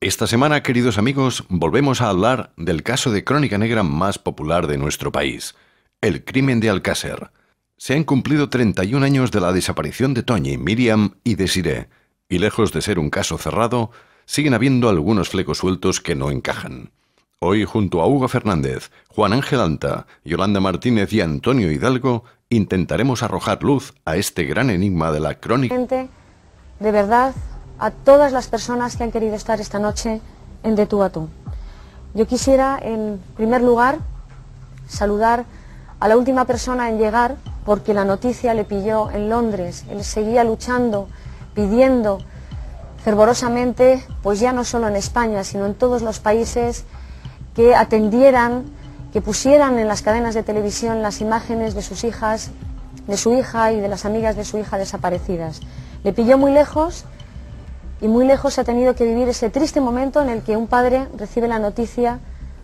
Esta semana, queridos amigos, volvemos a hablar del caso de crónica negra más popular de nuestro país, el crimen de Alcácer. Se han cumplido 31 años de la desaparición de Toñi, Miriam y Desiree, y lejos de ser un caso cerrado, siguen habiendo algunos flecos sueltos que no encajan. Hoy, junto a Hugo Fernández, Juan Ángel Anta, Yolanda Martínez y Antonio Hidalgo, intentaremos arrojar luz a este gran enigma de la crónica. De verdad, a todas las personas que han querido estar esta noche en De a tú. Yo quisiera, en primer lugar, saludar a la última persona en llegar, porque la noticia le pilló en Londres. Él seguía luchando, pidiendo fervorosamente, pues ya no solo en España, sino en todos los países, que atendieran, que pusieran en las cadenas de televisión las imágenes de sus hijas, de su hija y de las amigas de su hija desaparecidas. Le pilló muy lejos y muy lejos ha tenido que vivir ese triste momento en el que un padre recibe la noticia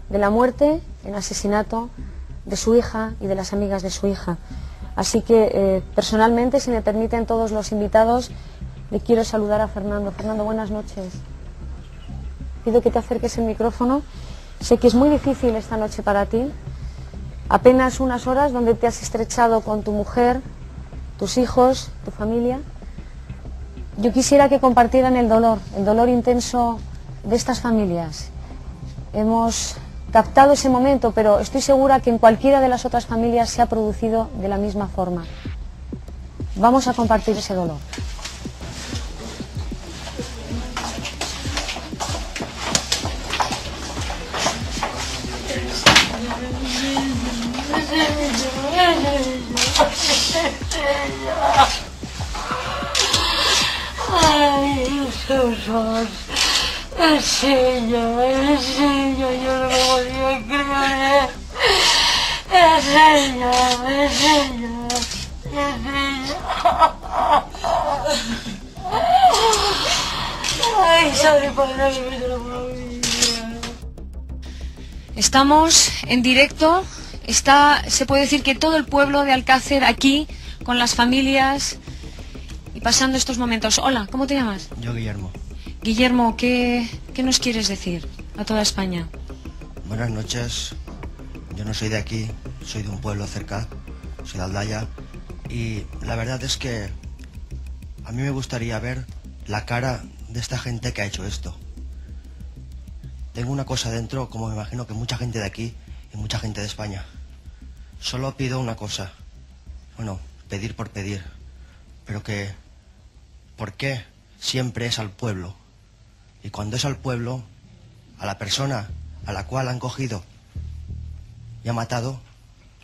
de la muerte, el asesinato de su hija y de las amigas de su hija. Así que eh, personalmente, si me permiten todos los invitados, le quiero saludar a Fernando. Fernando, buenas noches. Pido que te acerques el micrófono Sé que es muy difícil esta noche para ti. Apenas unas horas donde te has estrechado con tu mujer, tus hijos, tu familia. Yo quisiera que compartieran el dolor, el dolor intenso de estas familias. Hemos captado ese momento, pero estoy segura que en cualquiera de las otras familias se ha producido de la misma forma. Vamos a compartir ese dolor. Ay, Jesús. Enseña, enseña, yo no me podía creer. Enseña, enseña, enseña. Ay, sabe para que me lo Estamos en directo está, se puede decir que todo el pueblo de Alcácer aquí, con las familias pasando estos momentos. Hola, ¿cómo te llamas? Yo, Guillermo. Guillermo, ¿qué, qué nos quieres decir a toda España? Buenas noches. Yo no soy de aquí, soy de un pueblo cerca, soy de Aldaya. Y la verdad es que a mí me gustaría ver la cara de esta gente que ha hecho esto. Tengo una cosa dentro, como me imagino que mucha gente de aquí y mucha gente de España. Solo pido una cosa. Bueno, pedir por pedir. Pero que, ¿por qué siempre es al pueblo? Y cuando es al pueblo, a la persona a la cual han cogido y ha matado,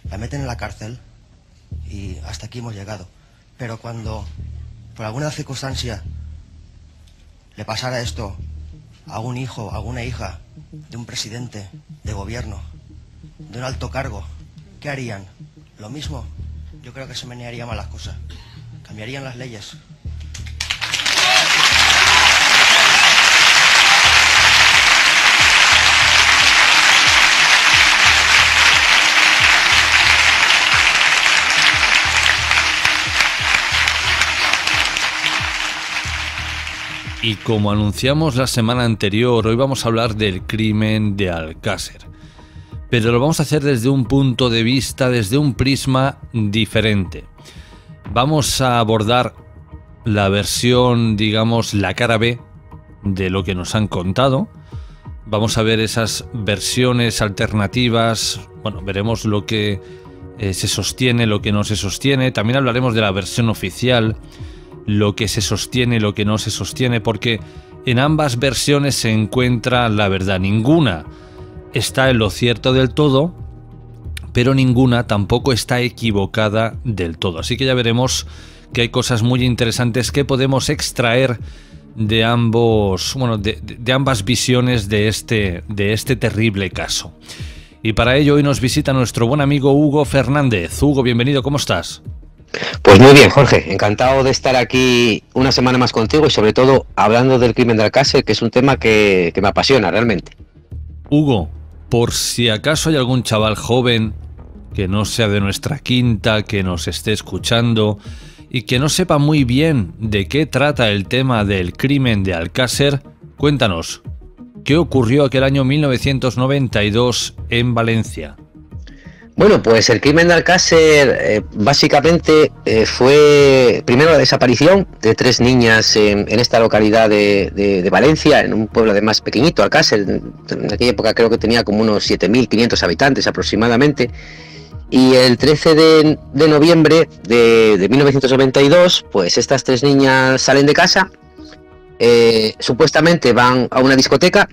la meten en la cárcel y hasta aquí hemos llegado. Pero cuando, por alguna circunstancia, le pasara esto a un hijo, a una hija de un presidente de gobierno, de un alto cargo, ¿qué harían? ¿Lo mismo? Yo creo que se menearían mal las cosas. Cambiarían las leyes. Y como anunciamos la semana anterior, hoy vamos a hablar del crimen de Alcácer pero lo vamos a hacer desde un punto de vista, desde un prisma diferente. Vamos a abordar la versión, digamos, la cara B de lo que nos han contado. Vamos a ver esas versiones alternativas. Bueno, veremos lo que eh, se sostiene, lo que no se sostiene. También hablaremos de la versión oficial, lo que se sostiene, lo que no se sostiene, porque en ambas versiones se encuentra la verdad. Ninguna está en lo cierto del todo, pero ninguna tampoco está equivocada del todo. Así que ya veremos que hay cosas muy interesantes que podemos extraer de ambos, bueno, de, ambas visiones de este, de este terrible caso. Y para ello hoy nos visita nuestro buen amigo Hugo Fernández. Hugo, bienvenido, ¿cómo estás? Pues muy bien, Jorge, encantado de estar aquí una semana más contigo y sobre todo hablando del crimen de Alcácer, que es un tema que, me apasiona realmente. Hugo, por si acaso hay algún chaval joven que no sea de nuestra quinta, que nos esté escuchando y que no sepa muy bien de qué trata el tema del crimen de Alcácer, cuéntanos, ¿Qué ocurrió aquel año 1992 en Valencia? Bueno, pues el crimen de Alcácer eh, básicamente eh, fue primero la desaparición de tres niñas en, esta localidad de, Valencia, en un pueblo además pequeñito, Alcácer. En aquella época creo que tenía como unos 7.500 habitantes aproximadamente. Y el 13 de, noviembre de, 1992, pues estas tres niñas salen de casa, eh, supuestamente van a una discoteca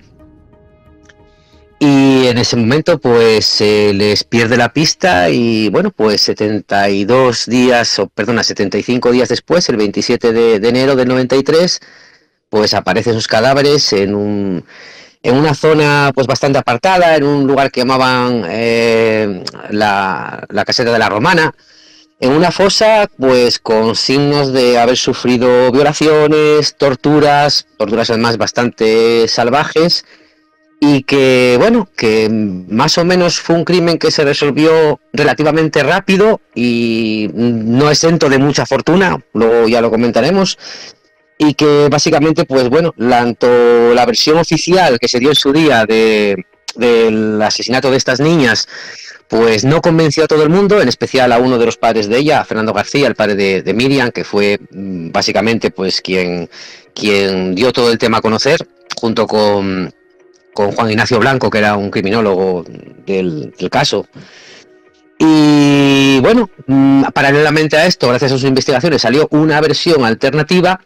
y en ese momento pues se les pierde la pista y bueno pues 72 días o perdona 75 días después el 27 de, enero del 93 pues aparecen sus cadáveres en un en una zona pues bastante apartada en un lugar que llamaban eh, la, la caseta de la romana en una fosa pues con signos de haber sufrido violaciones torturas torturas además bastante salvajes y que bueno, que más o menos fue un crimen que se resolvió relativamente rápido y no exento de mucha fortuna, luego ya lo comentaremos, y que básicamente pues bueno, tanto la versión oficial que se dio en su día de, del asesinato de estas niñas pues no convenció a todo el mundo, en especial a uno de los padres de ella, Fernando García, el padre de, de Miriam, que fue mm, básicamente pues quien, quien dio todo el tema a conocer, junto con, con Juan Ignacio Blanco, que era un criminólogo del, caso. Y bueno, mm, paralelamente a esto, gracias a sus investigaciones, salió una versión alternativa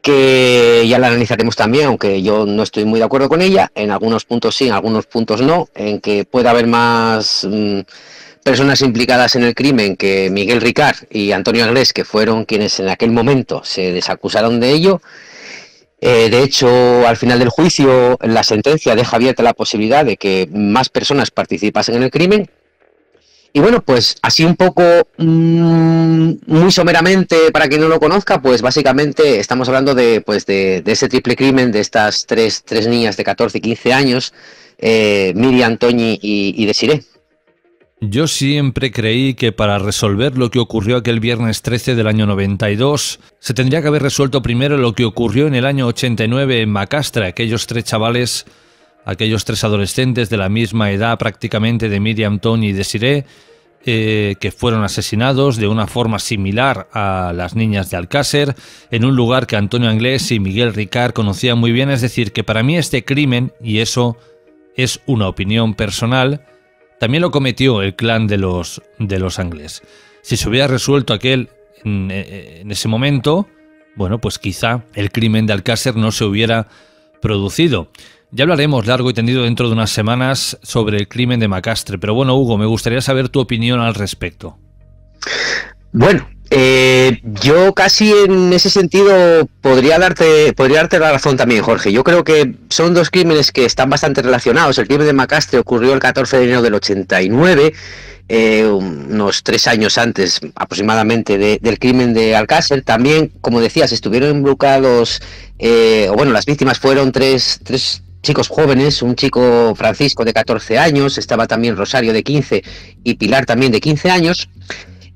que ya la analizaremos también, aunque yo no estoy muy de acuerdo con ella, en algunos puntos sí, en algunos puntos no, en que puede haber más mm, personas implicadas en el crimen que Miguel Ricard y Antonio Anglés, que fueron quienes en aquel momento se desacusaron de ello, eh, de hecho, al final del juicio, la sentencia deja abierta la posibilidad de que más personas participasen en el crimen. Y bueno, pues así un poco, mm, muy someramente, para quien no lo conozca, pues básicamente estamos hablando de, pues de, ese triple crimen de estas tres, tres, niñas de 14 y 15 años, eh, Miriam, Toñi y, y Desiree. Yo siempre creí que para resolver lo que ocurrió aquel viernes 13 del año 92, se tendría que haber resuelto primero lo que ocurrió en el año 89 en Macastra, aquellos tres chavales, aquellos tres adolescentes de la misma edad prácticamente de Miriam, Tony y Desiree, eh, que fueron asesinados de una forma similar a las niñas de Alcácer, en un lugar que Antonio Anglés y Miguel Ricard conocían muy bien, es decir, que para mí este crimen, y eso es una opinión personal, también lo cometió el clan de los, de los Angles. Si se hubiera resuelto aquel en, en ese momento, bueno, pues quizá el crimen de Alcácer no se hubiera producido. Ya hablaremos largo y tendido dentro de unas semanas sobre el crimen de Macastre, pero bueno, Hugo, me gustaría saber tu opinión al respecto. Bueno, eh, yo casi en ese sentido podría darte, podría darte la razón también, Jorge. Yo creo que son dos crímenes que están bastante relacionados. El crimen de Macastre ocurrió el 14 de enero del 89, eh, unos tres años antes aproximadamente del crimen de Alcácer. También, como decías, estuvieron involucrados, eh, o bueno, las víctimas fueron tres, tres chicos jóvenes, un chico Francisco de 14 años, estaba también Rosario de 15 y Pilar también de 15 años.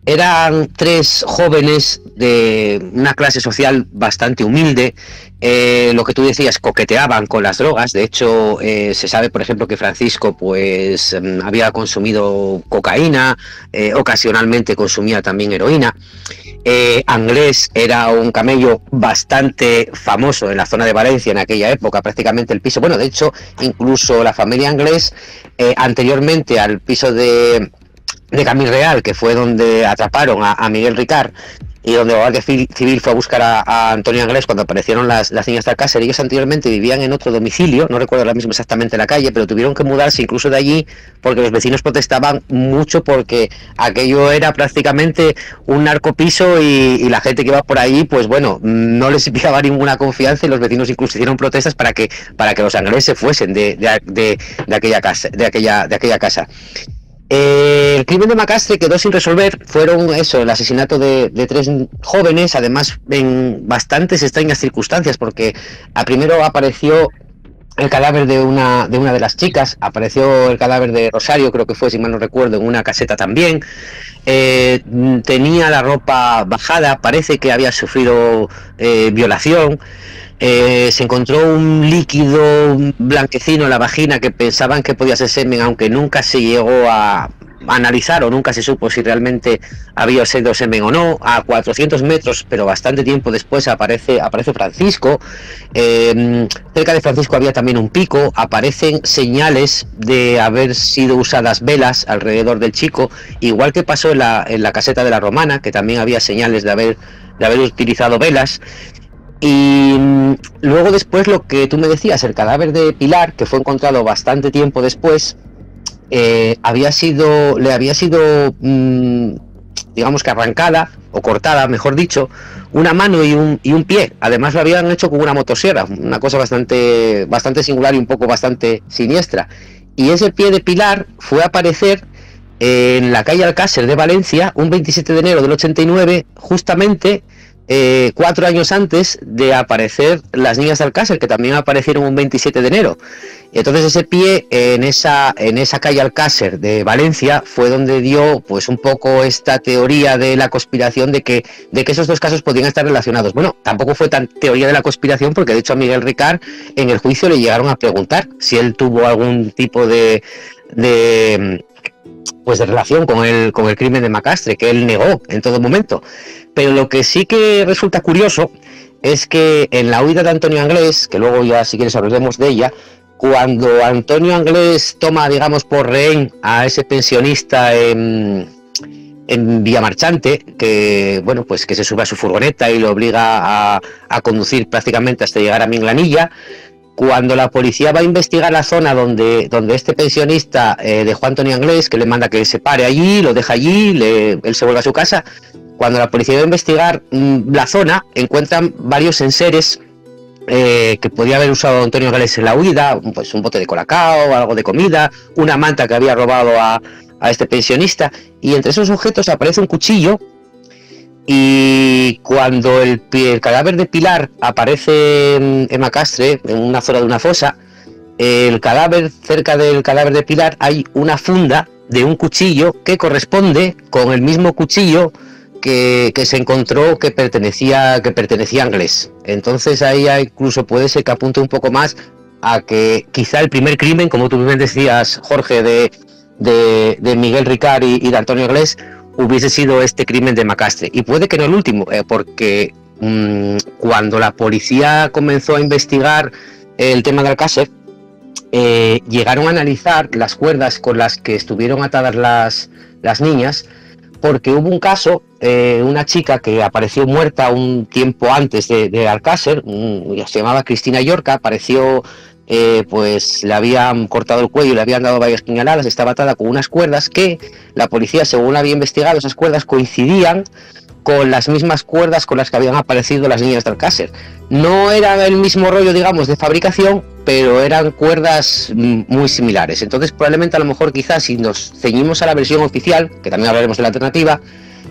Eran tres jóvenes de una clase social bastante humilde. Eh, lo que tú decías, coqueteaban con las drogas. De hecho, eh, se sabe, por ejemplo, que Francisco pues mm, había consumido cocaína, eh, ocasionalmente consumía también heroína. Anglés era un camello bastante famoso en la zona de Valencia en aquella época, prácticamente el piso. Bueno, de hecho, incluso la familia Anglés, anteriormente al piso de de Camil Real, que fue donde atraparon a, Miguel Ricard y donde la Guardia Civil fue a buscar a, Antonio Anglés cuando aparecieron las, las niñas de Alcácer. Ellos anteriormente vivían en otro domicilio, no recuerdo ahora mismo exactamente la calle, pero tuvieron que mudarse incluso de allí porque los vecinos protestaban mucho porque aquello era prácticamente un narcopiso y, y la gente que iba por ahí, pues bueno, no les inspiraba ninguna confianza y los vecinos incluso hicieron protestas para que, para que los angleses se fuesen de, de, de aquella casa. De aquella, de aquella casa. Eh, el crimen de Macastre quedó sin resolver. Fueron eso, el asesinato de, tres jóvenes, además en bastantes extrañas circunstancias, porque a primero apareció el cadáver de una, de las chicas, apareció el cadáver de Rosario, creo que fue, si mal no recuerdo, en una caseta también. Eh, tenía la ropa bajada, parece que había sufrido eh, violación. Eh, se encontró un líquido blanquecino en la vagina que pensaban que podía ser semen, aunque nunca se llegó a, analizar o nunca se supo si realmente había sido semen o no. A 400 metros, pero bastante tiempo después, aparece, aparece Francisco. Eh, cerca de Francisco había también un pico. Aparecen señales de haber sido usadas velas alrededor del chico, igual que pasó en la, en la caseta de la Romana, que también había señales de haber, de haber utilizado velas. Y mm, luego después lo que tú me decías, el cadáver de Pilar, que fue encontrado bastante tiempo después, eh, había sido, le había sido, mm, digamos que arrancada o cortada, mejor dicho, una mano y un, y un pie. Además lo habían hecho con una motosierra, una cosa bastante, bastante singular y un poco bastante siniestra. Y ese pie de Pilar fue a aparecer en la calle Alcácer de Valencia un 27 de enero del 89, justamente eh, cuatro años antes de aparecer las niñas de Alcácer, que también aparecieron un 27 de enero. Entonces ese pie en esa, en esa calle Alcácer de Valencia fue donde dio pues un poco esta teoría de la conspiración de que, de que esos dos casos podían estar relacionados. Bueno, tampoco fue tan teoría de la conspiración porque de hecho a Miguel Ricard en el juicio le llegaron a preguntar si él tuvo algún tipo de, de pues de relación con el, con el crimen de Macastre, que él negó en todo momento. Pero lo que sí que resulta curioso es que en la huida de Antonio Anglés, que luego ya si quieres hablaremos de ella, cuando Antonio Anglés toma, digamos, por rehén a ese pensionista en, en Marchante, que bueno, pues que se sube a su furgoneta y lo obliga a, a conducir prácticamente hasta llegar a Minglanilla, cuando la policía va a investigar la zona donde, donde este pensionista eh, dejó a Antonio Anglés, que le manda que se pare allí, lo deja allí, él se vuelve a su casa, cuando la policía va a investigar mm, la zona, encuentran varios enseres eh, que podía haber usado Antonio Gales en la huida, pues un bote de colacao, algo de comida, una manta que había robado a, este pensionista, y entre esos objetos aparece un cuchillo. Y cuando el, cadáver de Pilar aparece en, en, Macastre, en una zona de una fosa, el cadáver, cerca del cadáver de Pilar, hay una funda de un cuchillo que corresponde con el mismo cuchillo que, se encontró que pertenecía, que pertenecía a Inglés. Entonces ahí incluso puede ser que apunte un poco más a que quizá el primer crimen, como tú bien decías, Jorge, de, de, Miguel Ricard y, de Antonio Inglés, hubiese sido este crimen de Macastre. Y puede que no el último, eh, porque mm, cuando la policía comenzó a investigar el tema de Alcácer, eh, llegaron a analizar las cuerdas con las que estuvieron atadas las, las niñas porque hubo un caso, eh, una chica que apareció muerta un tiempo antes de, Alcácer, se llamaba Cristina Yorca, apareció, eh, pues le habían cortado el cuello, le habían dado varias puñaladas, estaba atada con unas cuerdas que la policía, según había investigado, esas cuerdas coincidían con las mismas cuerdas con las que habían aparecido las niñas de Alcácer. No era el mismo rollo, digamos, de fabricación, pero eran cuerdas mm, muy similares. Entonces, probablemente a lo mejor quizás si nos ceñimos a la versión oficial, que también hablaremos de la alternativa,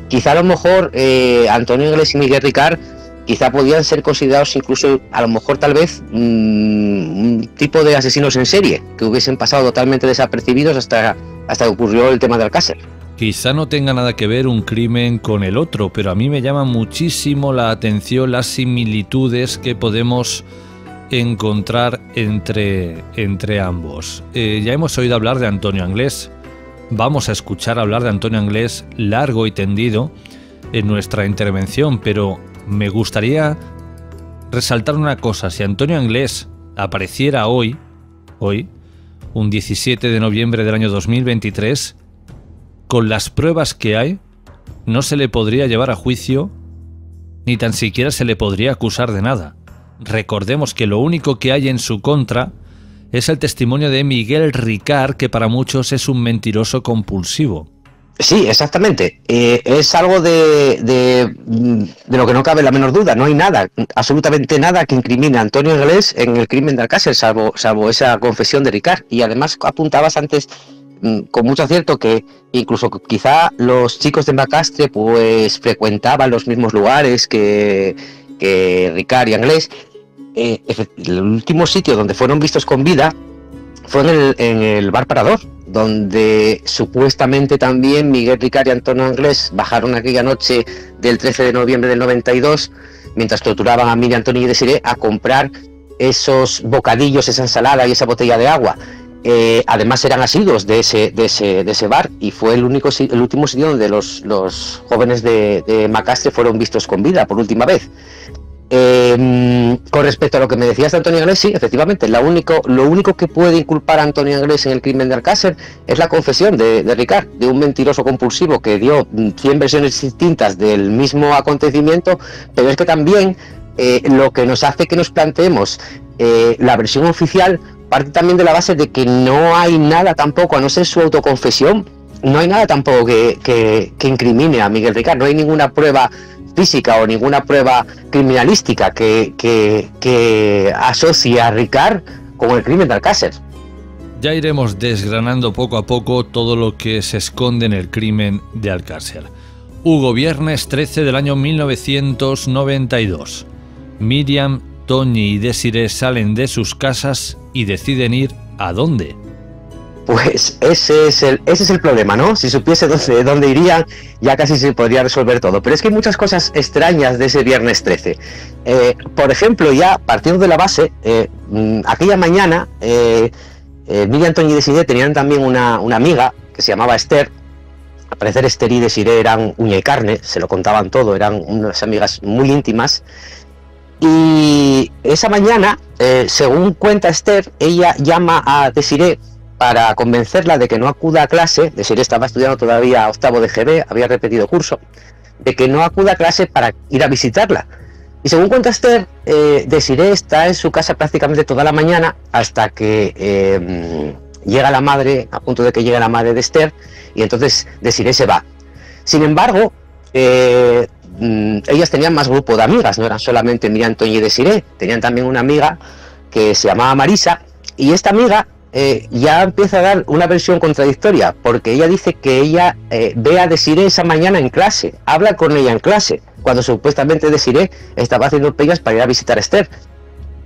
quizá a lo mejor eh, Antonio Inglés y Miguel Ricard quizá podían ser considerados incluso a lo mejor tal vez mm, un tipo de asesinos en serie que hubiesen pasado totalmente desapercibidos hasta, hasta que ocurrió el tema de Alcácer. Quizá no tenga nada que ver un crimen con el otro, pero a mí me llama muchísimo la atención las similitudes que podemos encontrar entre, entre ambos. Eh, ya hemos oído hablar de Antonio Anglés, vamos a escuchar hablar de Antonio Anglés largo y tendido en nuestra intervención, pero me gustaría resaltar una cosa, si Antonio Anglés apareciera hoy, hoy, un 17 de noviembre del año 2023, con las pruebas que hay, no se le podría llevar a juicio, ni tan siquiera se le podría acusar de nada. Recordemos que lo único que hay en su contra es el testimonio de Miguel Ricard, que para muchos es un mentiroso compulsivo. Sí, exactamente. Eh, es algo de, de, lo que no cabe la menor duda. No hay nada, absolutamente nada que incrimine a Antonio Inglés en el crimen de Alcácer, salvo, salvo esa confesión de Ricard. Y además apuntabas antes con mucho acierto que incluso quizá los chicos de Macastre pues frecuentaban los mismos lugares que, que Ricard y Anglés eh, el último sitio donde fueron vistos con vida fue en el, en el bar Parador, donde supuestamente también Miguel Ricard y Antonio Anglés bajaron aquella noche del 13 de noviembre del 92, mientras torturaban a Miriam Antonio y Desiré, a comprar esos bocadillos, esa ensalada y esa botella de agua. Eh, además eran asiduos de ese, de ese, de ese bar y fue el único el último sitio donde los, los jóvenes de, de, Macastre fueron vistos con vida por última vez. Eh, con respecto a lo que me decías de Antonio Anglés, sí, efectivamente, único, lo único que puede inculpar a Antonio Anglés en el crimen de Alcácer es la confesión de, de Ricard, de un mentiroso compulsivo que dio 100 versiones distintas del mismo acontecimiento, pero es que también eh, lo que nos hace que nos planteemos eh, la versión oficial parte también de la base de que no hay nada tampoco, a no ser su autoconfesión, no hay nada tampoco que, que, incrimine a Miguel Ricard, no hay ninguna prueba física o ninguna prueba criminalística que, que, que asocie a Ricard con el crimen de Alcácer. Ya iremos desgranando poco a poco todo lo que se esconde en el crimen de Alcácer. Hugo, viernes 13 del año 1992. Miriam, Toñi y Desiree salen de sus casas y deciden ir a dónde. Pues ese es el, ese es el problema, ¿no? Si supiese dónde, dónde irían, ya casi se podría resolver todo. Pero es que hay muchas cosas extrañas de ese viernes 13. Eh, por ejemplo, ya partiendo de la base, eh, aquella mañana, eh, Miriam, Toñi y Desiree tenían también una, una amiga que se llamaba Esther, al parecer Esther y Desiree eran uña y carne, se lo contaban todo, eran unas amigas muy íntimas. Y esa mañana, eh, según cuenta Esther, ella llama a Desiree para convencerla de que no acuda a clase. Desiree estaba estudiando todavía octavo de GB, había repetido curso, de que no acuda a clase para ir a visitarla. Y según cuenta Esther, eh, Desiree está en su casa prácticamente toda la mañana hasta que eh, llega la madre, a punto de que llegue la madre de Esther, y entonces Desiree se va. Sin embargo, eh, ellas tenían más grupo de amigas, no eran solamente Miriam, Toñi y Desiree, tenían también una amiga que se llamaba Marisa, y esta amiga eh, ya empieza a dar una versión contradictoria, porque ella dice que ella eh, ve a Desiree esa mañana en clase, habla con ella en clase, cuando supuestamente Desiree estaba haciendo pegas para ir a visitar a Esther.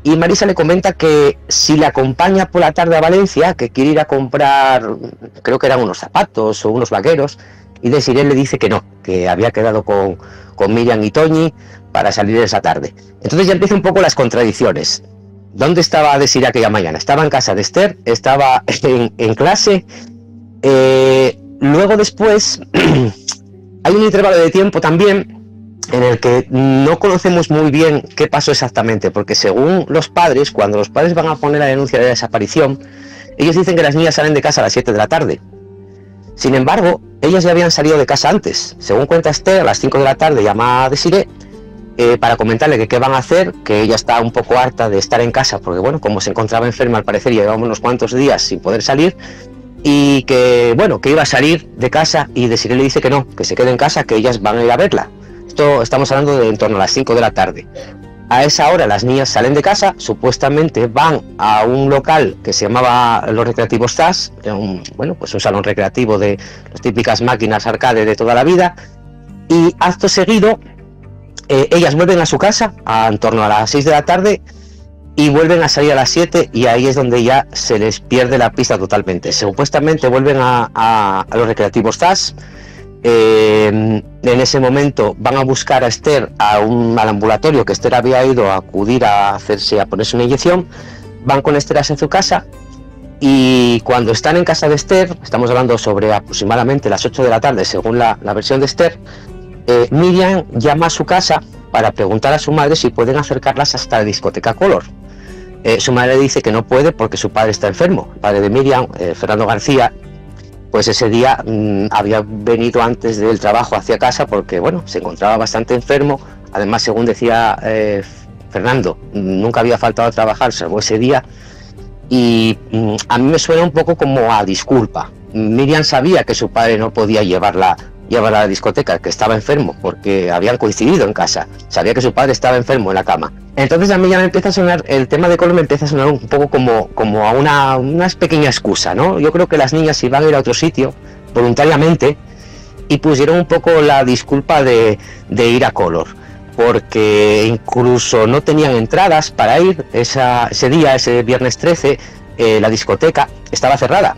Y Marisa le comenta que si le acompaña por la tarde a Valencia, que quiere ir a comprar, creo que eran unos zapatos o unos vaqueros, y Desiree le dice que no, que había quedado con, con Miriam y Toñi para salir esa tarde. Entonces ya empiezan un poco las contradicciones. ¿Dónde estaba Desiree aquella mañana? Estaba en casa de Esther, estaba en, clase. Eh, luego después hay un intervalo de tiempo también en el que no conocemos muy bien qué pasó exactamente, porque según los padres, cuando los padres van a poner la denuncia de desaparición, ellos dicen que las niñas salen de casa a las 7 de la tarde. Sin embargo, ellas ya habían salido de casa antes. Según cuenta Esther, a las 5 de la tarde llama a Desiree eh, para comentarle que qué van a hacer, que ella está un poco harta de estar en casa, porque bueno, como se encontraba enferma al parecer, llevaba unos cuantos días sin poder salir, y que bueno, que iba a salir de casa y Desiree le dice que no, que se quede en casa, que ellas van a ir a verla. Esto estamos hablando de en torno a las 5 de la tarde. A esa hora las niñas salen de casa, supuestamente van a un local que se llamaba Los Recreativos TAS, un, bueno, pues un salón recreativo de las típicas máquinas arcade de toda la vida, y acto seguido eh, ellas vuelven a su casa a, en torno a las 6 de la tarde y vuelven a salir a las 7 y ahí es donde ya se les pierde la pista totalmente. Supuestamente vuelven a, a, a los recreativos TAS. Eh, en ese momento van a buscar a Esther a un, al ambulatorio que Esther había ido a acudir a hacerse a ponerse una inyección. Van con Esther hacia su casa y cuando están en casa de Esther, estamos hablando sobre aproximadamente las 8 de la tarde según la, versión de Esther, eh, Miriam llama a su casa para preguntar a su madre si pueden acercarlas hasta la discoteca Color. Eh, su madre dice que no puede porque su padre está enfermo. El padre de Miriam, Fernando García, pues ese día mmm, había venido antes del trabajo hacia casa porque, bueno, se encontraba bastante enfermo. Además, según decía eh, Fernando, nunca había faltado a trabajar salvo ese día. Y mmm, a mí me suena un poco como a disculpa. Miriam sabía que su padre no podía llevarla llevar a la discoteca, que estaba enfermo, porque habían coincidido en casa. Sabía que su padre estaba enfermo en la cama. Entonces a mí ya me empieza a sonar, el tema de Color me empieza a sonar un poco como, como a una, una pequeña excusa, ¿no? Yo creo que las niñas si van a ir a otro sitio, voluntariamente, y pusieron un poco la disculpa de, de ir a Color. porque incluso no tenían entradas para ir ese día, ese viernes 13, eh, la discoteca estaba cerrada.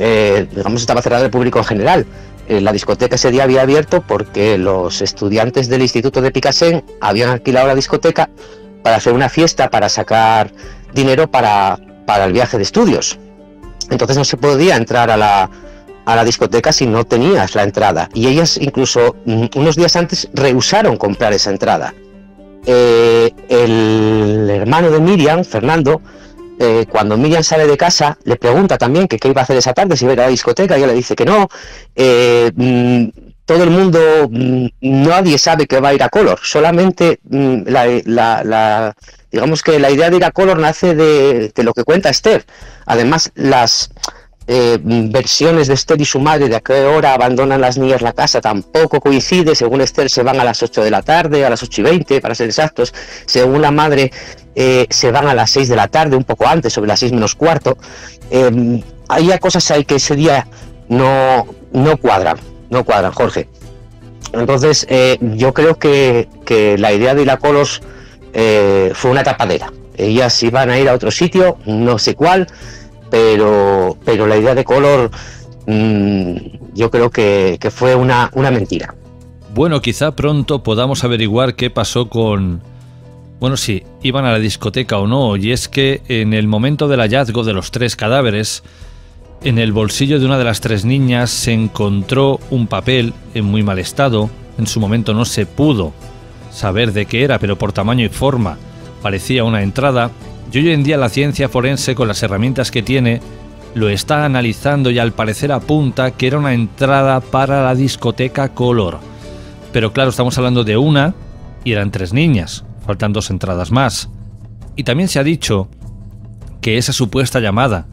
Eh, digamos, estaba cerrada el público en general. Eh, la discoteca ese día había abierto porque los estudiantes del Instituto de Picasso habían alquilado la discoteca para hacer una fiesta, para sacar dinero para, para el viaje de estudios. Entonces no se podía entrar a la, a la discoteca si no tenías la entrada. Y ellas incluso mm, unos días antes rehusaron comprar esa entrada. Eh, el hermano de Miriam, Fernando, eh, cuando Miriam sale de casa, le pregunta también que qué iba a hacer esa tarde, si iba a ir a la discoteca, ella le dice que no. Eh, mm, todo el mundo, mm, nadie sabe que va a ir a Color, solamente la, digamos que la idea de ir a Color nace de, de lo que cuenta Esther. Además, las, eh, versiones de Esther y su madre de a qué hora abandonan las niñas la casa tampoco coincide. Según Esther se van a las 8 de la tarde, a las 8 y 20 para ser exactos. Según la madre eh, se van a las 6 de la tarde, un poco antes, sobre las 6 menos cuarto. Eh, hay cosas ahí que ese día no, no cuadran, no cuadran, Jorge. Entonces yo creo que, que, la idea de ir a Colos fue una tapadera. Ellas iban a ir a otro sitio, no sé cuál, pero, pero la idea de color mm, yo creo que, fue una, una mentira. Bueno, quizá pronto podamos averiguar qué pasó con... Bueno, si iban a la discoteca o no, y es que en el momento del hallazgo de los tres cadáveres, en el bolsillo de una de las tres niñas se encontró un papel en muy mal estado. En su momento no se pudo saber de qué era, pero por tamaño y forma parecía una entrada. Y hoy en día la ciencia forense, con las herramientas que tiene, lo está analizando y al parecer apunta que era una entrada para la discoteca Color. Pero claro, estamos hablando de una y eran tres niñas, faltan dos entradas más. Y también se ha dicho que esa supuesta llamada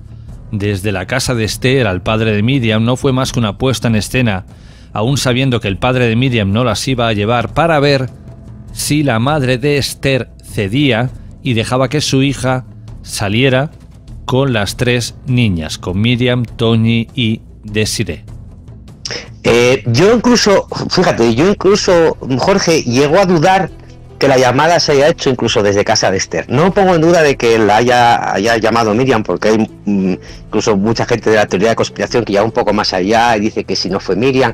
desde la casa de Esther al padre de Miriam no fue más que una puesta en escena, aún sabiendo que el padre de Miriam no las iba a llevar para ver si la madre de Esther cedía y dejaba que su hija saliera con las tres niñas, con Miriam, Tony y Desiree. Eh, yo incluso, fíjate, yo incluso, Jorge, llegó a dudar que la llamada se haya hecho incluso desde casa de Esther. No pongo en duda de que la haya, haya llamado Miriam, porque hay mm, incluso mucha gente de la teoría de conspiración que ya un poco más allá y dice que si no fue Miriam.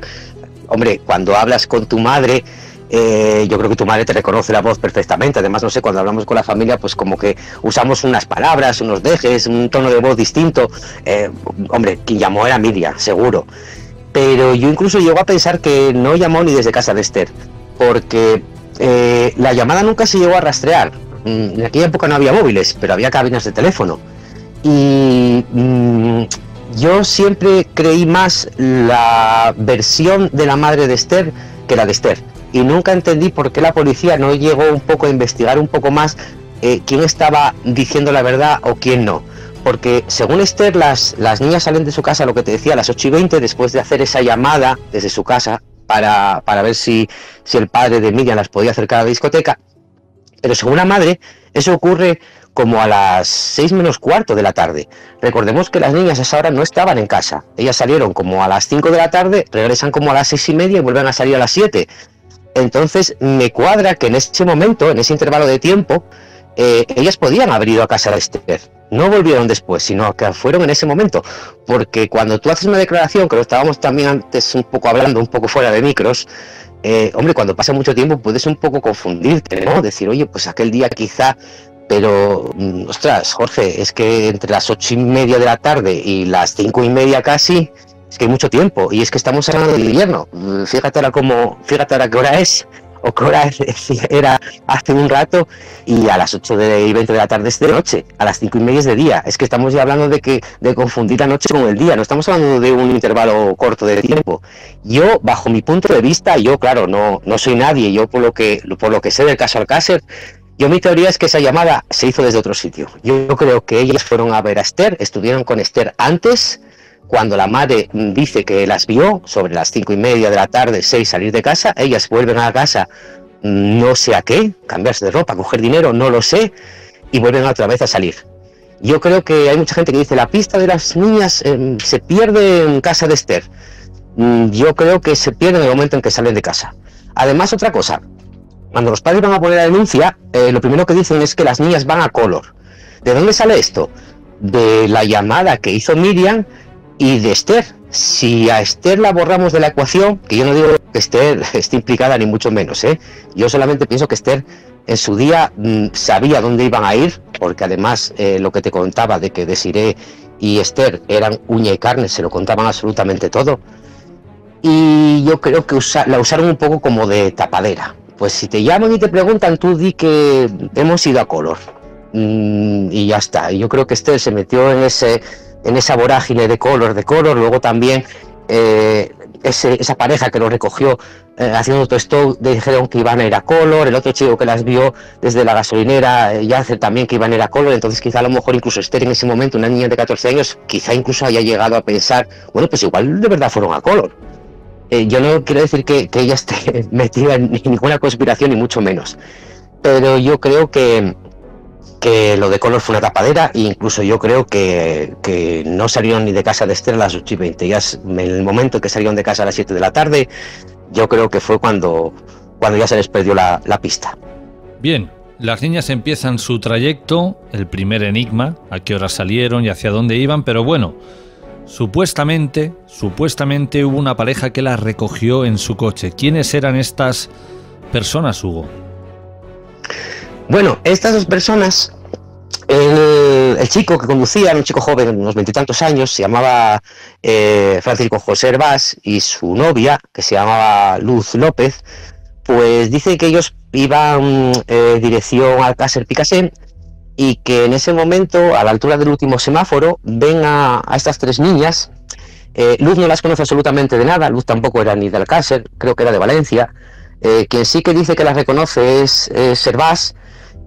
Hombre, cuando hablas con tu madre, eh, yo creo que tu madre te reconoce la voz perfectamente. Además, no sé, cuando hablamos con la familia, pues como que usamos unas palabras, unos dejes, un tono de voz distinto. Eh, hombre, quien llamó era Miriam, seguro. Pero yo incluso llego a pensar que no llamó ni desde casa de Esther, porque eh, la llamada nunca se llegó a rastrear. Mm, en aquella época no había móviles, pero había cabinas de teléfono. Y mm, yo siempre creí más la versión de la madre de Esther que la de Esther y nunca entendí por qué la policía no llegó un poco a investigar un poco más eh, quién estaba diciendo la verdad o quién no. Porque según Esther, las, las niñas salen de su casa, lo que te decía, a las 8 y 20, después de hacer esa llamada desde su casa para, para ver si, si el padre de Miriam las podía acercar a la discoteca. Pero según la madre, eso ocurre como a las 6 menos cuarto de la tarde. Recordemos que las niñas a esa hora no estaban en casa. Ellas salieron como a las 5 de la tarde, regresan como a las seis y media y vuelven a salir a las 7. Entonces me cuadra que en ese momento, en ese intervalo de tiempo, eh, ellas podían haber ido a casa de Esther. No volvieron después, sino que fueron en ese momento. Porque cuando tú haces una declaración, que lo estábamos también antes un poco hablando, un poco fuera de micros, eh, hombre, cuando pasa mucho tiempo puedes un poco confundirte, ¿no? Decir, oye, pues aquel día quizá pero, mm, ostras, Jorge, es que entre las ocho y media de la tarde y las cinco y media casi, es que hay mucho tiempo y es que estamos hablando del invierno. Fíjate ahora cómo, fíjate ahora qué hora es o qué hora era hace un rato y a las 8 de, y 20 de la tarde es de noche, a las 5 y media es de día. Es que estamos ya hablando de que de confundir la noche con el día, no estamos hablando de un intervalo corto de tiempo. Yo, bajo mi punto de vista, yo claro, no, no soy nadie, yo por lo que por lo que sé del caso Alcácer, yo mi teoría es que esa llamada se hizo desde otro sitio. Yo creo que ellas fueron a ver a Esther, estuvieron con Esther antes cuando la madre dice que las vio sobre las cinco y media de la tarde, seis, salir de casa, ellas vuelven a la casa, no sé a qué, cambiarse de ropa, coger dinero, no lo sé, y vuelven otra vez a salir. Yo creo que hay mucha gente que dice la pista de las niñas em, se pierde en casa de Esther. Mm, yo creo que se pierde en el momento en que salen de casa. Además, otra cosa, Cuando los padres van a poner la denuncia, eh, lo primero que dicen es que las niñas van a color. ¿De dónde sale esto? De la llamada que hizo Miriam y de Esther. Si a Esther la borramos de la ecuación, que yo no digo que Esther esté implicada ni mucho menos, ¿eh? yo solamente pienso que Esther en su día mm, sabía dónde iban a ir, porque además eh, lo que te contaba de que Desiree y Esther eran uña y carne, se lo contaban absolutamente todo. Y yo creo que la usaron un poco como de tapadera. Pues si te llaman y te preguntan, tú di que hemos ido a color. Mm, y ya está. Yo creo que Esther se metió en ese en esa vorágine de color, de color. Luego también eh, esa pareja que lo recogió eh, haciendo esto dijeron que iban a ir a color. El otro chico que las vio desde la gasolinera eh, ya también que iban a ir a color. Entonces, quizá a lo mejor incluso Esther en ese momento, una niña de 14 años, quizá incluso haya llegado a pensar, bueno, pues igual de verdad fueron a color. yo no quiero decir que, que ella esté metida en ninguna conspiración, ni mucho menos. Pero yo creo que, que lo de Color fue una tapadera e incluso yo creo que, no salieron ni de casa de Esther a las 8 y 20. Ya en el momento que salieron de casa a las 7 de la tarde, yo creo que fue cuando, cuando ya se les perdió la, la pista. Bien, las niñas empiezan su trayecto, el primer enigma, a qué hora salieron y hacia dónde iban, pero bueno, supuestamente, supuestamente hubo una pareja que las recogió en su coche. ¿Quiénes eran estas personas, Hugo? Bueno, estas dos personas, el, chico que conducía, un chico joven, unos veintitantos años, se llamaba eh, Francisco José Herbás y su novia, que se llamaba Luz López, pues dice que ellos iban eh, dirección al Cácer Picasen y que en ese momento, a la altura del último semáforo, ven a, estas tres niñas. Eh, Luz no las conoce absolutamente de nada, Luz tampoco era ni del Alcácer, creo que era de Valencia. quien sí que dice que las reconoce es, es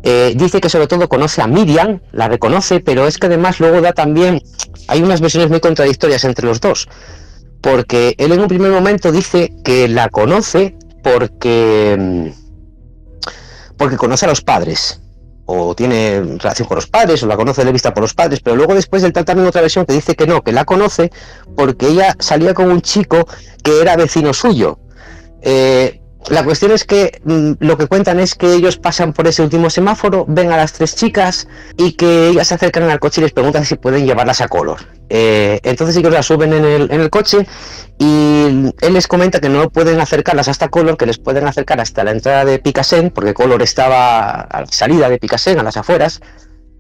eh, dice que sobre todo conoce a Miriam, la reconoce, pero es que además luego da también, hay unas versiones muy contradictorias entre los dos, porque él en un primer momento dice que la conoce porque, mm, porque conoce a los padres, o tiene relación con los padres, o la conoce de vista por los padres, pero luego después él también otra versión que dice que no, que la conoce porque ella salía con un chico que era vecino suyo. Eh, la cuestión es que mm, lo que cuentan es que ellos pasan por ese último semáforo, ven a las tres chicas y que ellas se acercan al coche y les preguntan si pueden llevarlas a color. Eh, entonces ellos las suben en el, en el, coche y él les comenta que no pueden acercarlas hasta color, que les pueden acercar hasta la entrada de Picasen, porque color estaba a la salida de Picasen, a las afueras,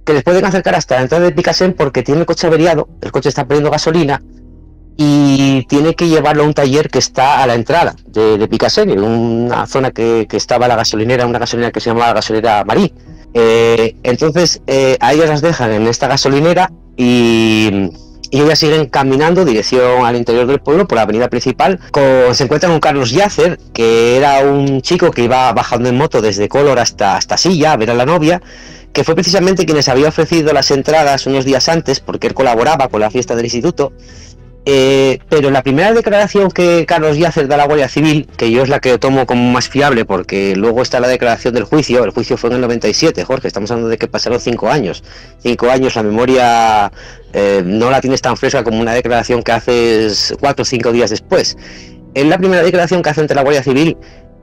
que les pueden acercar hasta la entrada de Picasen porque tiene el coche averiado, el coche está perdiendo gasolina y tiene que llevarlo a un taller que está a la entrada de, de en una zona que, estaba la gasolinera, una gasolinera que se llamaba gasolinera Marí. Eh, entonces eh, a ellas las dejan en esta gasolinera y, ellas siguen caminando dirección al interior del pueblo por la avenida principal. se encuentran con Carlos Yacer, que era un chico que iba bajando en moto desde Color hasta, hasta Silla a ver a la novia que fue precisamente quien les había ofrecido las entradas unos días antes, porque él colaboraba con la fiesta del instituto, eh, pero la primera declaración que Carlos Yacer da a la Guardia Civil, que yo es la que tomo como más fiable, porque luego está la declaración del juicio, el juicio fue en el 97, Jorge, estamos hablando de que pasaron cinco años. Cinco años, la memoria eh, no la tienes tan fresca como una declaración que haces cuatro o cinco días después. En la primera declaración que hace ante la Guardia Civil,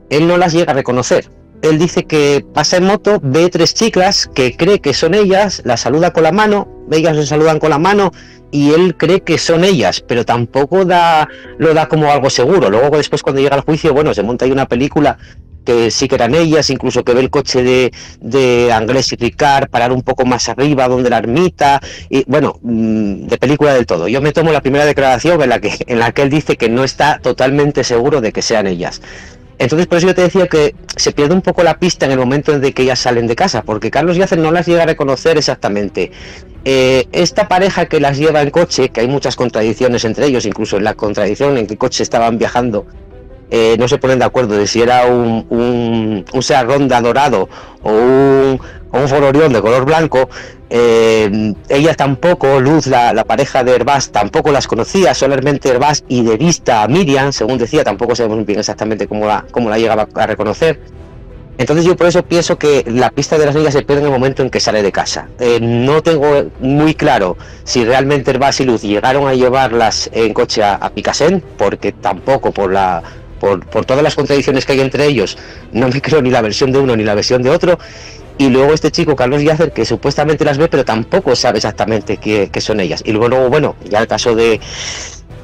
él no las llega a reconocer. Él dice que pasa en moto, ve tres chicas que cree que son ellas, las saluda con la mano, ellas le saludan con la mano y él cree que son ellas, pero tampoco da, lo da como algo seguro. Luego después cuando llega al juicio, bueno, se monta ahí una película que sí que eran ellas, incluso que ve el coche de, de Anglés y Ricard parar un poco más arriba, donde la ermita, y bueno, mm, de película del todo. Yo me tomo la primera declaración en la que, en la que él dice que no está totalmente seguro de que sean ellas. Entonces, por eso yo te decía que se pierde un poco la pista en el momento en que ellas salen de casa, porque Carlos Yacer no las llega a reconocer exactamente. Eh, esta pareja que las lleva en coche, que hay muchas contradicciones entre ellos, incluso en la contradicción en qué coche estaban viajando, eh, no se ponen de acuerdo de si era un, un, un dorado o un, o un de color blanco. Eh, ella tampoco, Luz, la, pareja de Herbás, tampoco las conocía, solamente Herbás y de vista a Miriam, según decía, tampoco sabemos bien exactamente cómo la, cómo la llegaba a reconocer. Entonces yo por eso pienso que la pista de las niñas se pierde en el momento en que sale de casa. Eh, no tengo muy claro si realmente Herbás y Luz llegaron a llevarlas en coche a, a porque tampoco por la por, todas las contradicciones que hay entre ellos, no me creo ni la versión de uno ni la versión de otro. Y luego este chico, Carlos Yacer, que supuestamente las ve, pero tampoco sabe exactamente qué, son ellas. Y luego, bueno, ya el caso de,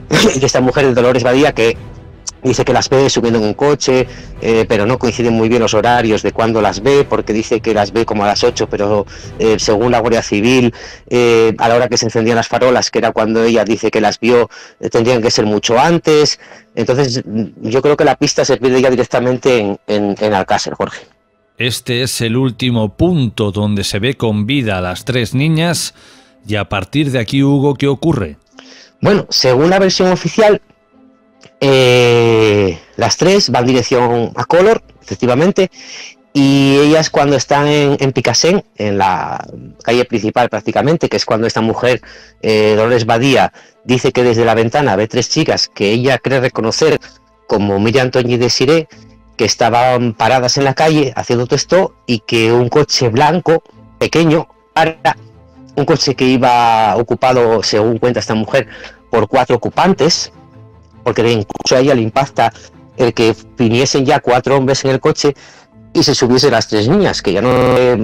de esta mujer de Dolores Badía, que dice que las ve subiendo en un coche, eh, pero no coinciden muy bien los horarios de cuándo las ve, porque dice que las ve como a las 8, pero eh, según la Guardia Civil, eh, a la hora que se encendían las farolas, que era cuando ella dice que las vio, tendrían que ser mucho antes. Entonces, mm, yo creo que la pista se pierde ya directamente en, en, en Alcácer, Jorge. Este es el último punto donde se ve con vida a las tres niñas y a partir de aquí, Hugo, ¿qué ocurre? Bueno, según la versión oficial, eh, las tres van dirección a Color, efectivamente, y ellas cuando están en, en Picassén, en la calle principal prácticamente, que es cuando esta mujer, eh, Dolores Badía, dice que desde la ventana ve tres chicas que ella cree reconocer como Miriam Toñi de Siré, que estaban paradas en la calle haciendo esto y que un coche blanco, pequeño, un coche que iba ocupado, según cuenta esta mujer, por cuatro ocupantes, porque incluso a ella le impacta el que viniesen ya cuatro hombres en el coche y se subiesen las tres niñas, que ya no, eh,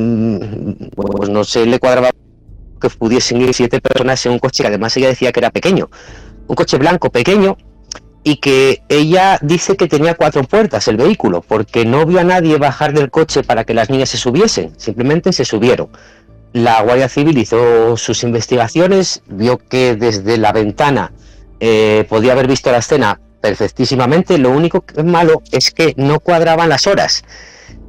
pues no se le cuadraba que pudiesen ir siete personas en un coche que además ella decía que era pequeño, un coche blanco pequeño y que ella dice que tenía cuatro puertas el vehículo, porque no vio a nadie bajar del coche para que las niñas se subiesen, simplemente se subieron. La Guardia Civil hizo sus investigaciones, vio que desde la ventana eh, podía haber visto la escena perfectísimamente, lo único que es malo es que no cuadraban las horas.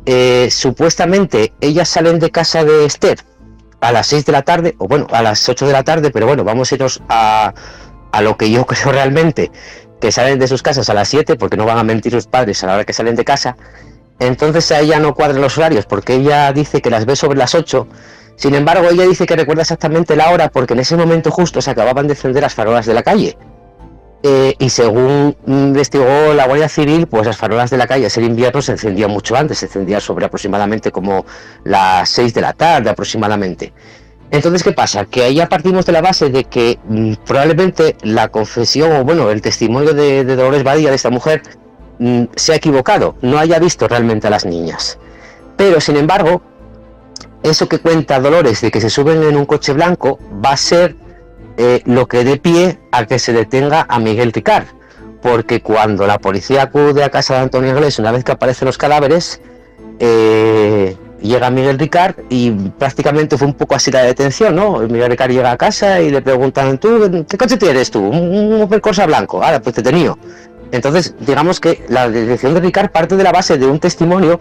Eh, supuestamente ellas salen de casa de Esther a las 6 de la tarde, o bueno, a las 8 de la tarde, pero bueno, vamos a irnos a, a lo que yo creo realmente, que salen de sus casas a las 7, porque no van a mentir sus padres a la hora que salen de casa. Entonces a ella no cuadran los horarios, porque ella dice que las ve sobre las 8. Sin embargo, ella dice que recuerda exactamente la hora, porque en ese momento justo se acababan de encender las farolas de la calle. Eh, y según investigó la Guardia Civil, pues las farolas de la calle, ser invierno, se encendían mucho antes, se encendían sobre aproximadamente como las 6 de la tarde aproximadamente. Entonces, ¿qué pasa? Que ahí ya partimos de la base de que mm, probablemente la confesión, o bueno, el testimonio de, de Dolores Badía, de esta mujer, mm, se ha equivocado, no haya visto realmente a las niñas. Pero, sin embargo, eso que cuenta Dolores de que se suben en un coche blanco va a ser eh, lo que dé pie a que se detenga a Miguel Ricard. Porque cuando la policía acude a casa de Antonio Inglés, una vez que aparecen los cadáveres, eh, llega Miguel Ricard y prácticamente fue un poco así la detención, ¿no? Miguel Ricard llega a casa y le preguntan, ¿tú qué coche tienes tú? Un Opel Corsa blanco. Ahora, pues te tenía. Entonces, digamos que la detención de Ricard parte de la base de un testimonio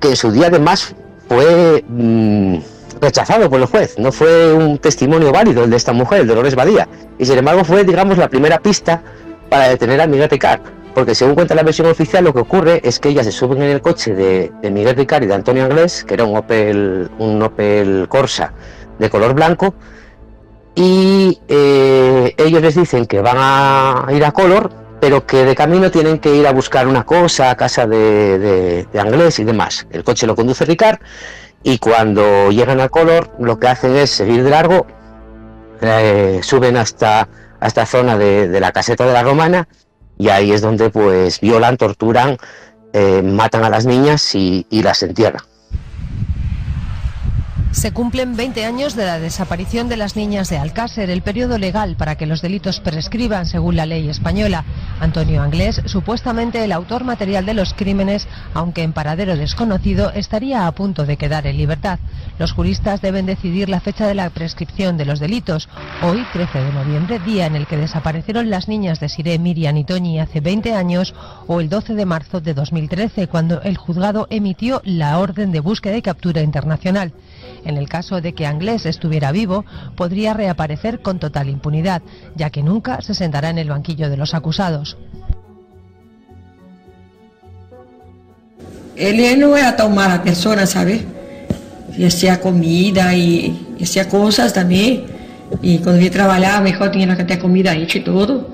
que en su día además fue mmm, rechazado por el juez. No fue un testimonio válido el de esta mujer, el Dolores Badía. Y sin embargo fue, digamos, la primera pista para detener a Miguel Ricard. Porque según cuenta la versión oficial, lo que ocurre es que ellas se suben en el coche de, de Miguel Ricard y de Antonio Anglés, que era un Opel, un Opel Corsa de color blanco, y eh, ellos les dicen que van a ir a color, pero que de camino tienen que ir a buscar una cosa a casa de, de, de Anglés y demás. El coche lo conduce Ricard y cuando llegan a color lo que hacen es seguir de largo, eh, suben hasta, esta zona de, de, la caseta de la romana y ahí es donde pues violan, torturan, eh, matan a las niñas y, y las entierran. Se cumplen 20 años de la desaparición de las niñas de Alcácer, el periodo legal para que los delitos prescriban según la ley española. Antonio Anglés, supuestamente el autor material de los crímenes, aunque en paradero desconocido, estaría a punto de quedar en libertad. Los juristas deben decidir la fecha de la prescripción de los delitos. Hoy, 13 de noviembre, día en el que desaparecieron las niñas de Siré, Miriam y Toñi hace 20 años, o el 12 de marzo de 2013, cuando el juzgado emitió la orden de búsqueda y captura internacional. En el caso de que Anglés estuviera vivo, podría reaparecer con total impunidad, ya que nunca se sentará en el banquillo de los acusados. Ele não é tão mala pessoa, sabe? E hacía comida e hacía cosas também. E quando ia trabalhar, mejor tinha que ter comida hecha e tudo.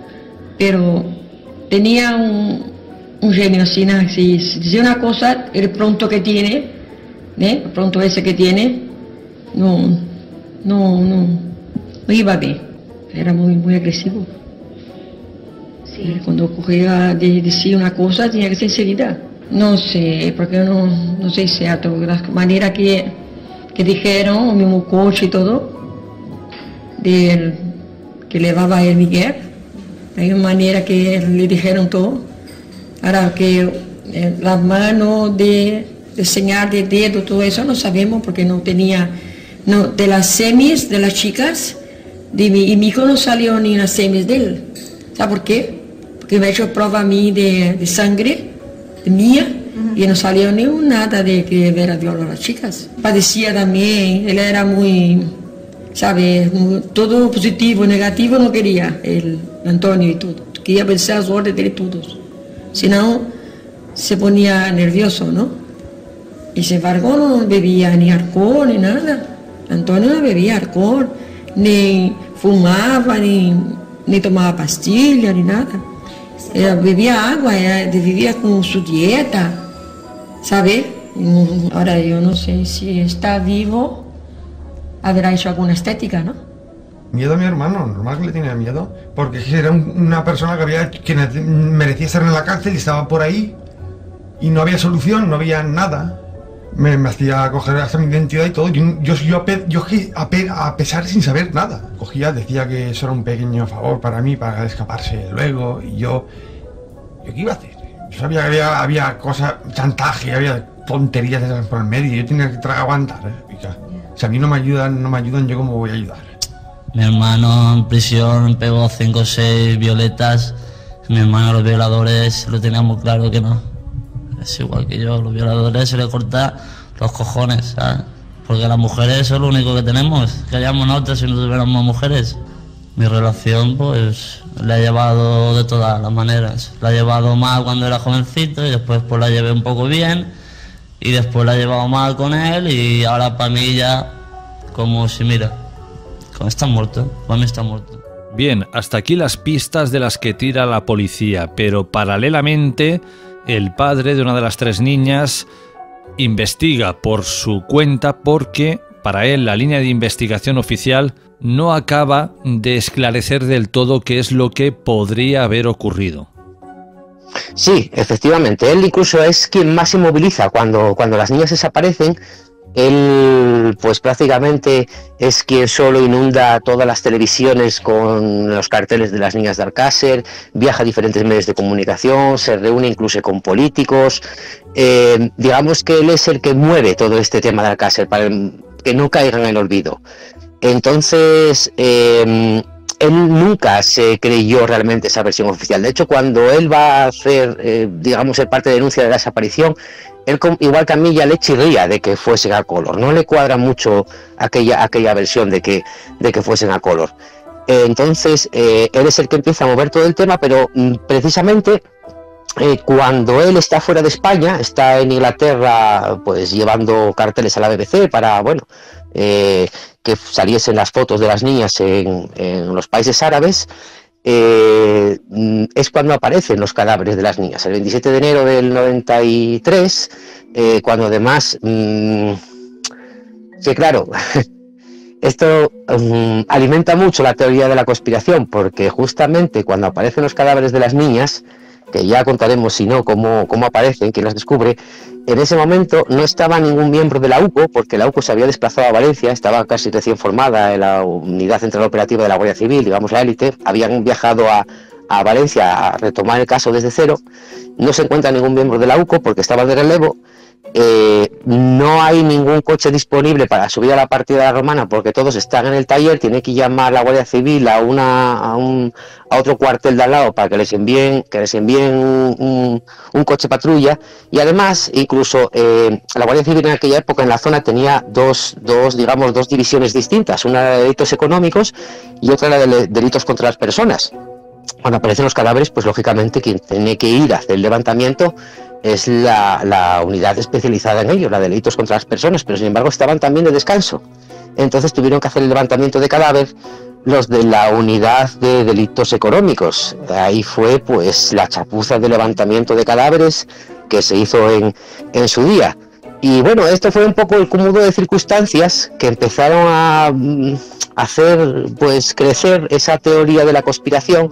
Pero um, um gênio assim, assim, si dizia uma coisa, ele pronto que tiene, né? Pronto esse que tiene, não, não, não, não ia bem. Era muito, muito agressivo. Y cuando ocurría de decir una cosa, tenía que ser enseguida. No sé, porque no, no sé cierto, la manera que, que dijeron, el mismo coche y todo, de, que llevaba el Miguel, hay una manera que le dijeron todo. Ahora que eh, las manos de, de señal de dedo, todo eso no sabemos porque no tenía, no, de las semis de las chicas, de mi, y mi hijo no salió ni las semis de él. ¿Sabe por qué? Porque me ha hecho prueba a mí de, de sangre, de mía, y no salió ni un nada de que era violó a las chicas. Padecía también, él era muy, ¿sabe? Muy- Todo positivo, negativo no quería, el Antonio y todo. Quería vencer las órdenes de todos. Si no, se ponía nervioso, ¿no? Y sin embargo no bebía ni alcohol ni nada. Antonio no bebía alcohol, ni fumaba, ni, ni tomaba pastillas, ni nada. Era- bebía agua, era- vivía con su dieta, ¿sabe? Mm, Ahora yo no sé si está vivo, habrá hecho alguna estética, ¿no? Miedo a mi hermano, normal que le tenía miedo, porque era un- una persona que había que merecía estar en la cárcel y estaba por ahí y no había solución, no había nada. Me, hacía coger hasta mi identidad y todo. Yo, yo, a pesar sin saber nada. Cogía, decía que eso era un pequeño favor para mí, para escaparse luego. Y yo, ¿yo qué iba a hacer? Yo sabía que había, cosas, chantaje, había tonterías de por el medio. Yo tenía que aguantar. ¿eh? Si a mí no me ayudan, no me ayudan, ¿yo cómo voy a ayudar? Mi hermano en prisión pegó 5 o 6 violetas. Mi hermano los violadores lo tenía muy claro que no. Es igual que yo, los violadores se les corta los cojones, ¿sabes? Porque las mujeres es lo único que tenemos. Que hayamos nosotros si no tuviéramos mujeres. Mi relación pues la he llevado de todas las maneras. La he llevado mal cuando era jovencito y después pues la llevé un poco bien. Y después la he llevado mal con él y ahora para mí ya como si mira, está muerto, para mí está muerto. Bien, hasta aquí las pistas de las que tira la policía, pero paralelamente el padre de una de las tres niñas investiga por su cuenta porque para él la línea de investigación oficial no acaba de esclarecer del todo qué es lo que podría haber ocurrido. Sí, efectivamente. Él incluso es quien más se moviliza cuando, cuando las niñas desaparecen. Él, pues prácticamente es quien solo inunda todas las televisiones con los carteles de las niñas de Alcácer, viaja a diferentes medios de comunicación, se reúne incluso con políticos. Eh, digamos que él es el que mueve todo este tema de Alcácer para que no caiga en el olvido. Entonces, eh, él nunca se creyó realmente esa versión oficial. De hecho, cuando él va a hacer, eh, digamos, el parte de denuncia de la desaparición, él, igual que a mí, ya le chirría de que fuesen a color. No le cuadra mucho aquella, aquella versión de que, de que fuesen a color. Eh, entonces, eh, él es el que empieza a mover todo el tema, pero mm, precisamente eh, cuando él está fuera de España, está en Inglaterra, pues llevando carteles a la BBC para, bueno, que saliesen las fotos de las niñas en los países árabes, eh, mm, es cuando aparecen los cadáveres de las niñas. El 27 de enero del 93, eh, cuando además, mm, que claro, esto mm, alimenta mucho la teoría de la conspiración, porque justamente cuando aparecen los cadáveres de las niñas, que ya contaremos si no cómo, cómo aparecen, quién las descubre, en ese momento no estaba ningún miembro de la UCO, porque la UCO se había desplazado a Valencia, estaba casi recién formada en la Unidad Central Operativa de la Guardia Civil, digamos la élite, habían viajado a, a Valencia a retomar el caso desde cero, no se encuentra ningún miembro de la UCO porque estaba de relevo, eh, no hay ningún coche disponible para subir a la partida de la romana porque todos están en el taller, tiene que llamar la Guardia Civil a una a, un, a otro cuartel de al lado para que les envíen que les envíen un, un- coche patrulla. Y además incluso eh, la Guardia Civil en aquella época en la zona tenía dos, dos digamos dos divisiones distintas, una de delitos económicos y otra de delitos contra las personas cuando aparecen los cadáveres, pues lógicamente quien tiene que ir a hacer el levantamiento es la, unidad especializada en ello, la de delitos contra las personas, pero sin embargo estaban también de descanso. Entonces tuvieron que hacer el levantamiento de cadáver los de la unidad de delitos económicos. Ahí fue pues la chapuza de levantamiento de cadáveres que se hizo en, en su día. Y bueno, esto fue un poco el cúmulo de circunstancias que empezaron a mm, hacer pues crecer esa teoría de la conspiración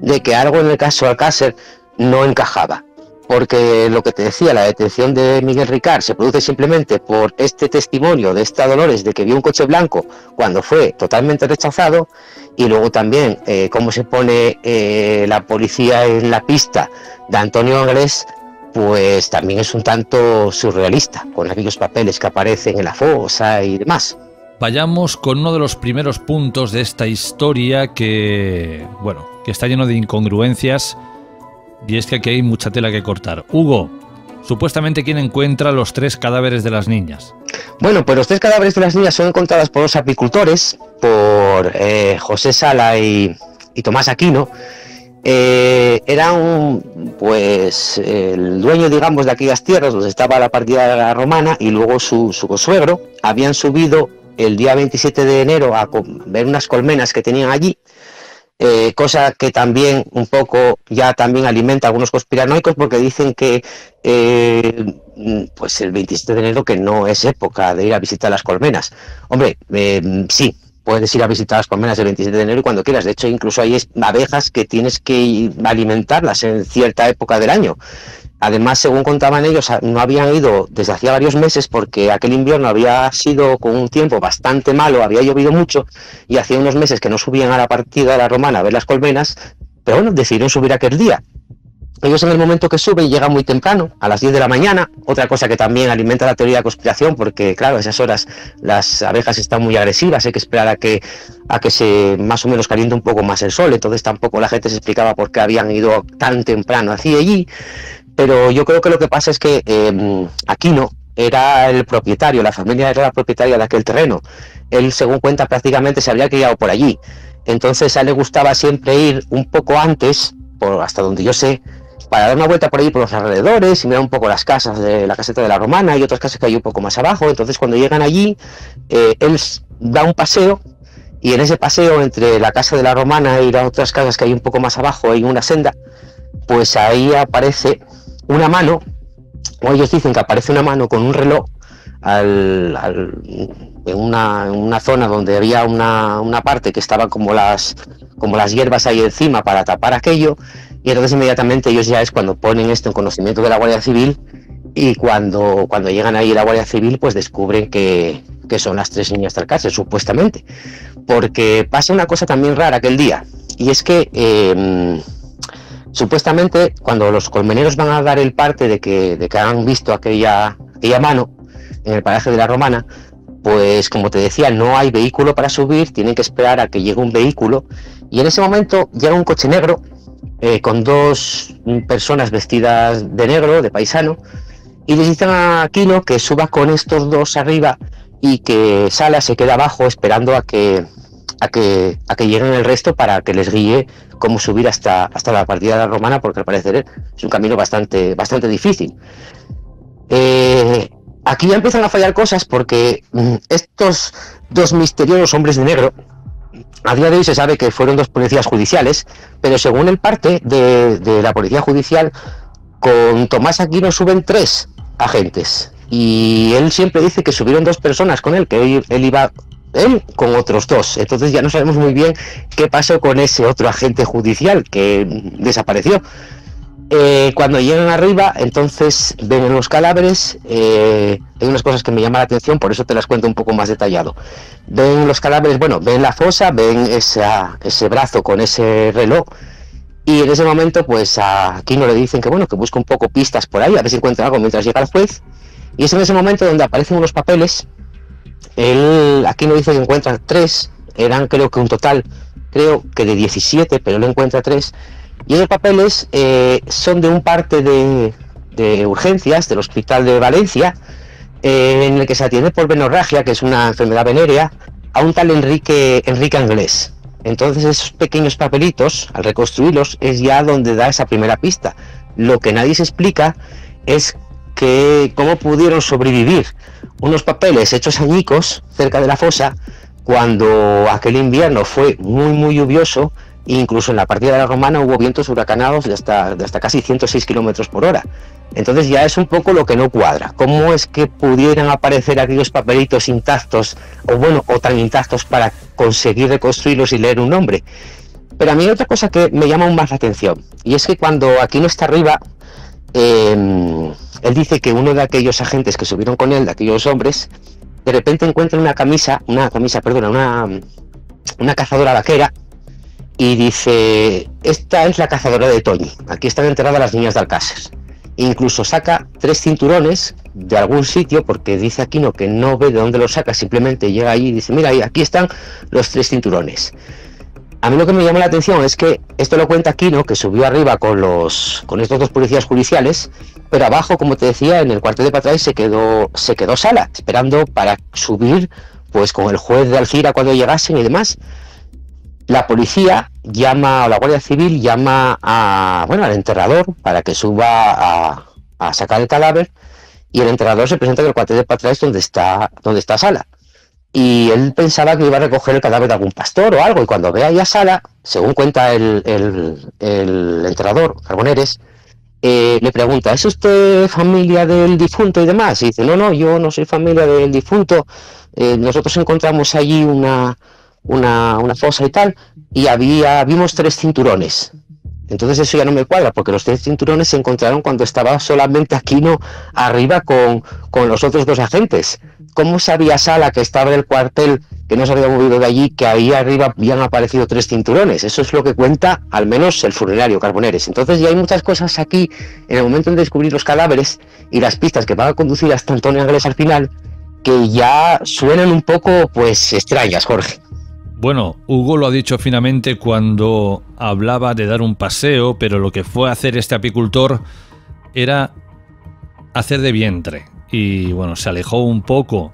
de que algo en el caso Alcácer no encajaba. Porque lo que te decía, la detención de Miguel Ricard se produce simplemente por este testimonio de esta Dolores de que vio un coche blanco cuando fue totalmente rechazado y luego también eh, cómo se pone eh, la policía en la pista de Antonio Anglés pues también es un tanto surrealista, con aquellos papeles que aparecen en la fosa y demás. Vayamos con uno de los primeros puntos de esta historia que, bueno, que está lleno de incongruencias y es que aquí hay mucha tela que cortar. Hugo, supuestamente quién encuentra los tres cadáveres de las niñas. Bueno, pues los tres cadáveres de las niñas son encontrados por los apicultores, por eh, José Sala y, Tomás Aquino, eh, era un, pues, el dueño, digamos, de aquellas tierras donde estaba la partida romana y luego su, su consuegro habían subido el día 27 de enero a ver unas colmenas que tenían allí, eh, cosa que también un poco ya también alimenta a algunos conspiranoicos porque dicen que eh, pues el 27 de enero que no es época de ir a visitar las colmenas. Hombre, sí, puedes ir a visitar las colmenas el 27 de enero y cuando quieras. De hecho, incluso hay abejas que tienes que alimentarlas en cierta época del año. Además, según contaban ellos, no habían ido desde hacía varios meses porque aquel invierno había sido con un tiempo bastante malo, había llovido mucho y hacía unos meses que no subían a la partida de la romana a ver las colmenas, pero bueno, decidieron subir aquel día. Ellos en el momento que suben llegan muy temprano, a las 10 de la mañana, otra cosa que también alimenta la teoría de conspiración, porque claro, a esas horas las abejas están muy agresivas, hay que esperar a que, a que se más o menos caliente un poco más el sol, entonces tampoco la gente se explicaba por qué habían ido tan temprano hacia allí, pero yo creo que lo que pasa es que eh, Aquino era el propietario, la familia era la propietaria de aquel terreno, él según cuenta prácticamente se había criado por allí, entonces a él le gustaba siempre ir un poco antes, por hasta donde yo sé, para dar una vuelta por ahí por los alrededores y mirar un poco las casas de la caseta de la Romana y otras casas que hay un poco más abajo. Entonces cuando llegan allí, eh, él da un paseo y en ese paseo entre la casa de la Romana y las otras casas que hay un poco más abajo hay una senda, pues ahí aparece una mano, o ellos dicen que aparece una mano con un reloj al, en, una, en, una, zona donde había una, una, parte que estaba como las, como las hierbas ahí encima para tapar aquello y entonces inmediatamente ellos ya es cuando ponen esto en conocimiento de la Guardia Civil y cuando, cuando llegan ahí la Guardia Civil pues descubren que, que son las tres niñas cárcel, supuestamente. Porque pasa una cosa también rara aquel día y es que eh, supuestamente cuando los colmeneros van a dar el parte de que, de que han visto aquella, aquella mano en el paraje de la Romana, pues como te decía, no hay vehículo para subir, tienen que esperar a que llegue un vehículo. Y en ese momento llega un coche negro eh, con dos personas vestidas de negro, de paisano, y le dicen a Aquino que suba con estos dos arriba y que Sala se queda abajo esperando a que, a que, a que lleguen el resto para que les guíe cómo subir hasta, hasta la partida de la romana, porque al parecer es un camino bastante, bastante difícil. Eh, aquí ya empiezan a fallar cosas porque mm, estos dos misteriosos hombres de negro, a día de hoy se sabe que fueron dos policías judiciales, pero según el parte de, de la policía judicial, con Tomás Aquino suben tres agentes. Y él siempre dice que subieron dos personas con él, que él, iba él con otros dos. Entonces ya no sabemos muy bien qué pasó con ese otro agente judicial que desapareció. Eh, cuando llegan arriba, entonces ven los cadáveres. Eh, hay unas cosas que me llaman la atención, por eso te las cuento un poco más detallado. Ven los cadáveres, bueno, ven la fosa, ven esa, ese brazo con ese reloj. Y en ese momento, pues a Aquino le dicen que bueno, que busque un poco pistas por ahí, a ver si encuentra algo mientras llega el juez. Y es en ese momento donde aparecen unos papeles. Él, Aquino dice que encuentra tres, eran creo que un total, creo que de 17, pero él encuentra tres y esos papeles eh, son de un parte de, de, urgencias del Hospital de Valencia, eh, en el que se atiende por venorragia, que es una enfermedad venérea, a un tal Enrique, Enrique Anglés. Entonces esos pequeños papelitos, al reconstruirlos, es ya donde da esa primera pista. Lo que nadie se explica es que cómo pudieron sobrevivir unos papeles hechos añicos cerca de la fosa cuando aquel invierno fue muy muy lluvioso Incluso en la partida de la romana hubo vientos huracanados de hasta, de hasta casi 106 kilómetros por hora. Entonces ya es un poco lo que no cuadra. ¿Cómo es que pudieran aparecer aquellos papelitos intactos, o bueno, o tan intactos para conseguir reconstruirlos y leer un nombre? Pero a mí hay otra cosa que me llama aún más la atención, y es que cuando aquí no está arriba, eh, él dice que uno de aquellos agentes que subieron con él, de aquellos hombres, de repente encuentra una camisa, una camisa, perdona, una, una cazadora vaquera, y dice, esta es la cazadora de Toñi, aquí están enterradas las niñas de Alcácer. Incluso saca tres cinturones de algún sitio, porque dice Aquino que no ve de dónde los saca, simplemente llega ahí y dice, mira, aquí están los tres cinturones. A mí lo que me llama la atención es que esto lo cuenta Aquino, que subió arriba con los con estos dos policías judiciales, pero abajo, como te decía, en el cuartel de Patray se quedó se quedó Sala, esperando para subir pues con el juez de Alcira cuando llegasen y demás. La policía llama, o la Guardia Civil llama a, bueno, al enterrador para que suba a, a sacar el cadáver y el enterrador se presenta en el cuartel de Patrais donde está, donde está Sala y él pensaba que iba a recoger el cadáver de algún pastor o algo, y cuando ve ahí a Sala, según cuenta el, el, enterrador, Carboneres, eh, le pregunta, ¿es usted familia del difunto y demás? Y dice, no, no, yo no soy familia del difunto, eh, nosotros encontramos allí una, una, una fosa y tal, y había, vimos tres cinturones. Entonces eso ya no me cuadra, porque los tres cinturones se encontraron cuando estaba solamente Aquino arriba con, con los otros dos agentes. ¿Cómo sabía Sala que estaba en el cuartel, que no se había movido de allí, que ahí arriba habían aparecido tres cinturones? Eso es lo que cuenta al menos el funerario Carboneres. Entonces ya hay muchas cosas aquí, en el momento de descubrir los cadáveres y las pistas que van a conducir hasta Antonio Ángeles al final, que ya suenan un poco, pues, extrañas, Jorge. Bueno, Hugo lo ha dicho finamente cuando hablaba de dar un paseo, pero lo que fue a hacer este apicultor era hacer de vientre. Y bueno, se alejó un poco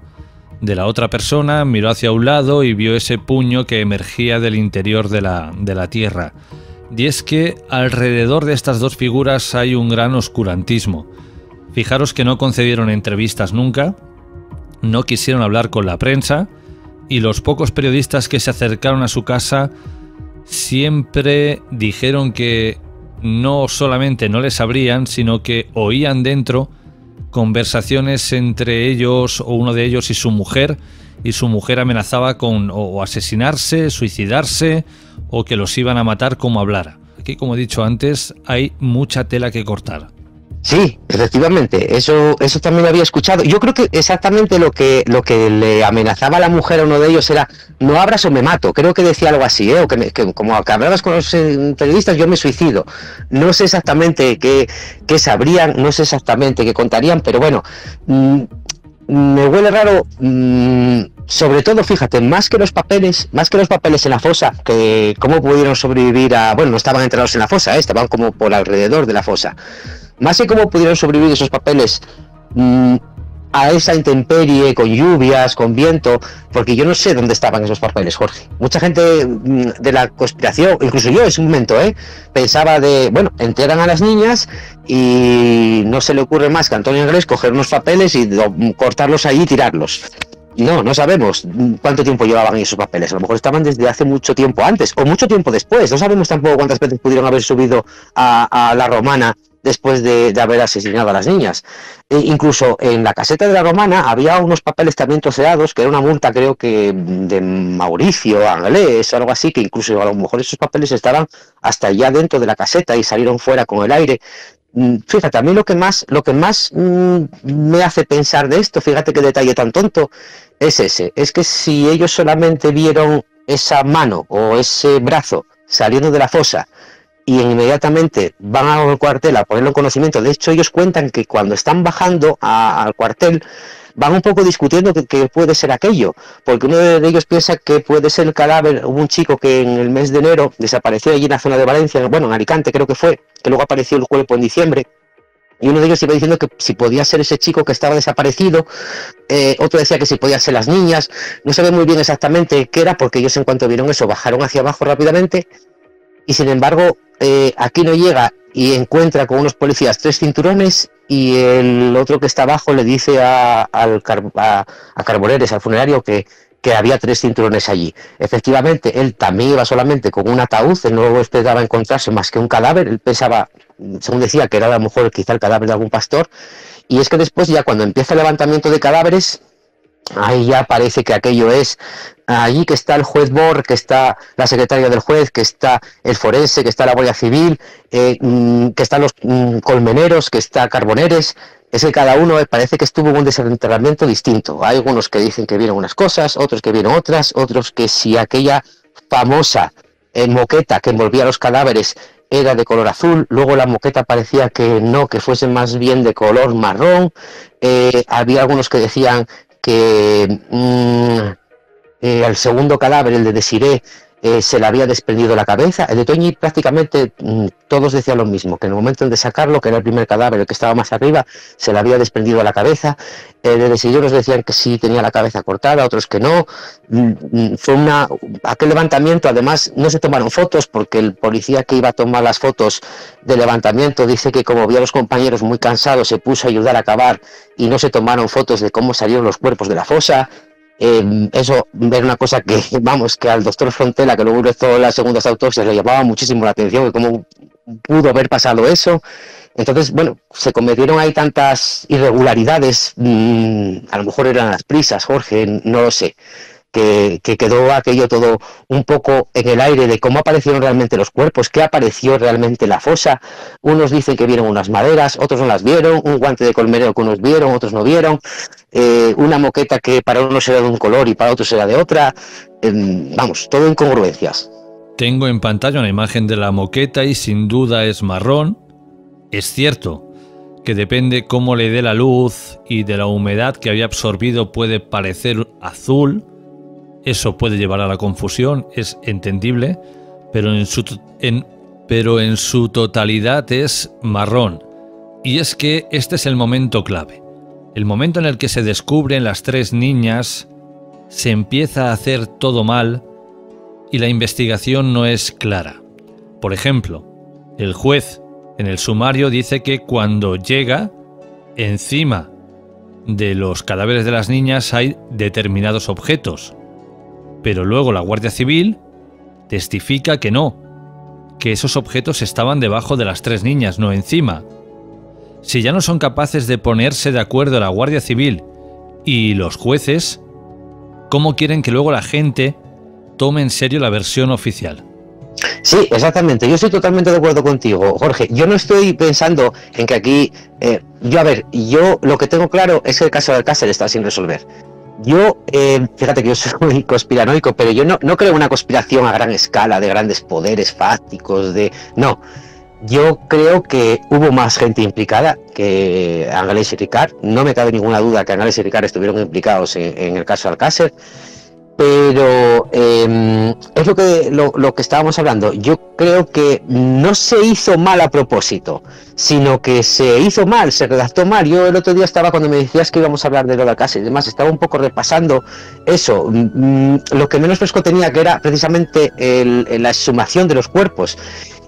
de la otra persona, miró hacia un lado y vio ese puño que emergía del interior de la, de la tierra. Y es que alrededor de estas dos figuras hay un gran oscurantismo. Fijaros que no concedieron entrevistas nunca, no quisieron hablar con la prensa, y los pocos periodistas que se acercaron a su casa siempre dijeron que no solamente no les abrían, sino que oían dentro conversaciones entre ellos o uno de ellos y su mujer, y su mujer amenazaba con o asesinarse, suicidarse o que los iban a matar como hablara. Aquí, como he dicho antes, hay mucha tela que cortar. Sí, efectivamente, eso, eso también había escuchado. Yo creo que exactamente lo que, lo que le amenazaba a la mujer a uno de ellos era no abras o me mato. Creo que decía algo así, ¿eh? o que, como que hablabas con los eh, periodistas, yo me suicido. No sé exactamente qué, qué sabrían, no sé exactamente qué contarían, pero bueno, mmm, me huele raro. Mmm, sobre todo, fíjate, más que los papeles, más que los papeles en la fosa, que cómo pudieron sobrevivir a, bueno, no estaban enterrados en la fosa, ¿eh? estaban como por alrededor de la fosa. Más que cómo pudieron sobrevivir esos papeles mmm, a esa intemperie, con lluvias, con viento, porque yo no sé dónde estaban esos papeles, Jorge. Mucha gente mmm, de la conspiración, incluso yo en ese momento, ¿eh? pensaba de, bueno, enteran a las niñas y no se le ocurre más que a Antonio Inglés coger unos papeles y do, cortarlos ahí y tirarlos. No, no sabemos cuánto tiempo llevaban esos papeles. A lo mejor estaban desde hace mucho tiempo antes o mucho tiempo después. No sabemos tampoco cuántas veces pudieron haber subido a la romana después de, haber asesinado a las niñas. E incluso en la caseta de la romana había unos papeles también troceados, que era una multa creo que de Mauricio, Anglés o algo así, que incluso a lo mejor esos papeles estaban hasta allá dentro de la caseta y salieron fuera con el aire. Fíjate, a mí lo que más, lo que más mmm, me hace pensar de esto, fíjate qué detalle tan tonto, es ese. Es que si ellos solamente vieron esa mano o ese brazo saliendo de la fosa y inmediatamente van al cuartel a ponerlo en conocimiento. De hecho, ellos cuentan que cuando están bajando a, al cuartel van un poco discutiendo que, puede ser aquello, porque uno de ellos piensa que puede ser el cadáver, hubo un chico que en el mes de enero desapareció allí en la zona de Valencia, bueno, en Alicante creo que fue, que luego apareció el cuerpo en diciembre, y uno de ellos iba diciendo que si podía ser ese chico que estaba desaparecido, eh, otro decía que si podía ser las niñas, no se ve muy bien exactamente qué era, porque ellos en cuanto vieron eso bajaron hacia abajo rápidamente, y sin embargo eh, aquí no llega y encuentra con unos policías tres cinturones y el otro que está abajo le dice a, al, a, a Carboneres, al funerario, que, que había tres cinturones allí. Efectivamente, él también iba solamente con un ataúd, él no esperaba encontrarse más que un cadáver, él pensaba, según decía, que era a lo mejor quizá el cadáver de algún pastor, y es que después ya cuando empieza el levantamiento de cadáveres, ahí ya parece que aquello es allí que está el juez Bor, que está la secretaria del juez, que está el forense, que está la Guardia Civil, eh, mm, que están los mm, colmeneros, que está Carboneres, es que cada uno eh, parece que estuvo un desenterramiento distinto. Hay algunos que dicen que vieron unas cosas, otros que vieron otras, otros que si aquella famosa eh, moqueta que envolvía los cadáveres era de color azul, luego la moqueta parecía que no, que fuese más bien de color marrón. Había algunos que decían que mm, el segundo cadáver, el de Desiré, eh, se le había desprendido la cabeza. El de Toñi prácticamente mm, todos decían lo mismo, que en el momento de sacarlo, que era el primer cadáver, el que estaba más arriba, se le había desprendido la cabeza. El de nos decían que sí tenía la cabeza cortada, otros que no. Mm, mm, fue una aquel levantamiento, además no se tomaron fotos porque el policía que iba a tomar las fotos de levantamiento dice que como vio a los compañeros muy cansados se puso a ayudar a acabar y no se tomaron fotos de cómo salieron los cuerpos de la fosa. Eh, eso, ver una cosa que, vamos, que al doctor Frontela, que luego hizo las segundas autopsias, le llamaba muchísimo la atención, cómo pudo haber pasado eso. Entonces, bueno, se cometieron ahí tantas irregularidades, mm, a lo mejor eran las prisas, Jorge, no lo sé que, quedó aquello todo un poco en el aire de cómo aparecieron realmente los cuerpos, qué apareció realmente la fosa. Unos dicen que vieron unas maderas, otros no las vieron, un guante de colmenero que unos vieron, otros no vieron, eh, una moqueta que para unos era de un color y para otros era de otra. Em, vamos, todo incongruencias. Tengo en pantalla una imagen de la moqueta y sin duda es marrón. Es cierto que depende cómo le dé la luz y de la humedad que había absorbido puede parecer azul, eso puede llevar a la confusión, es entendible, pero en su, totalidad es marrón. Y es que este es el momento clave. El momento en el que se descubren las tres niñas, se empieza a hacer todo mal y la investigación no es clara. Por ejemplo, el juez en el sumario dice que cuando llega, encima de los cadáveres de las niñas hay determinados objetos, pero luego la Guardia Civil testifica que no, que esos objetos estaban debajo de las tres niñas, no encima. Si ya no son capaces de ponerse de acuerdo la Guardia Civil y los jueces, ¿cómo quieren que luego la gente tome en serio la versión oficial? Sí, exactamente. Yo estoy totalmente de acuerdo contigo, Jorge. Yo no estoy pensando en que aquí. Eh, yo, a ver, yo lo que tengo claro es que el caso de Alcácer está sin resolver. Yo, eh, fíjate que yo soy conspiranoico, pero yo no, no creo una conspiración a gran escala, de grandes poderes fácticos, de... No, yo creo que hubo más gente implicada que Ángeles y Ricard. No me cabe ninguna duda que Ángeles y Ricard estuvieron implicados en, en el caso Alcácer pero em, es lo que, lo, que estábamos hablando. Yo creo que no se hizo mal a propósito, sino que se hizo mal, se redactó mal. Yo el otro día estaba, cuando me decías que íbamos a hablar de la casa y demás, estaba un poco repasando eso. Mm, mm, lo que menos fresco tenía que era precisamente la exhumación de los cuerpos.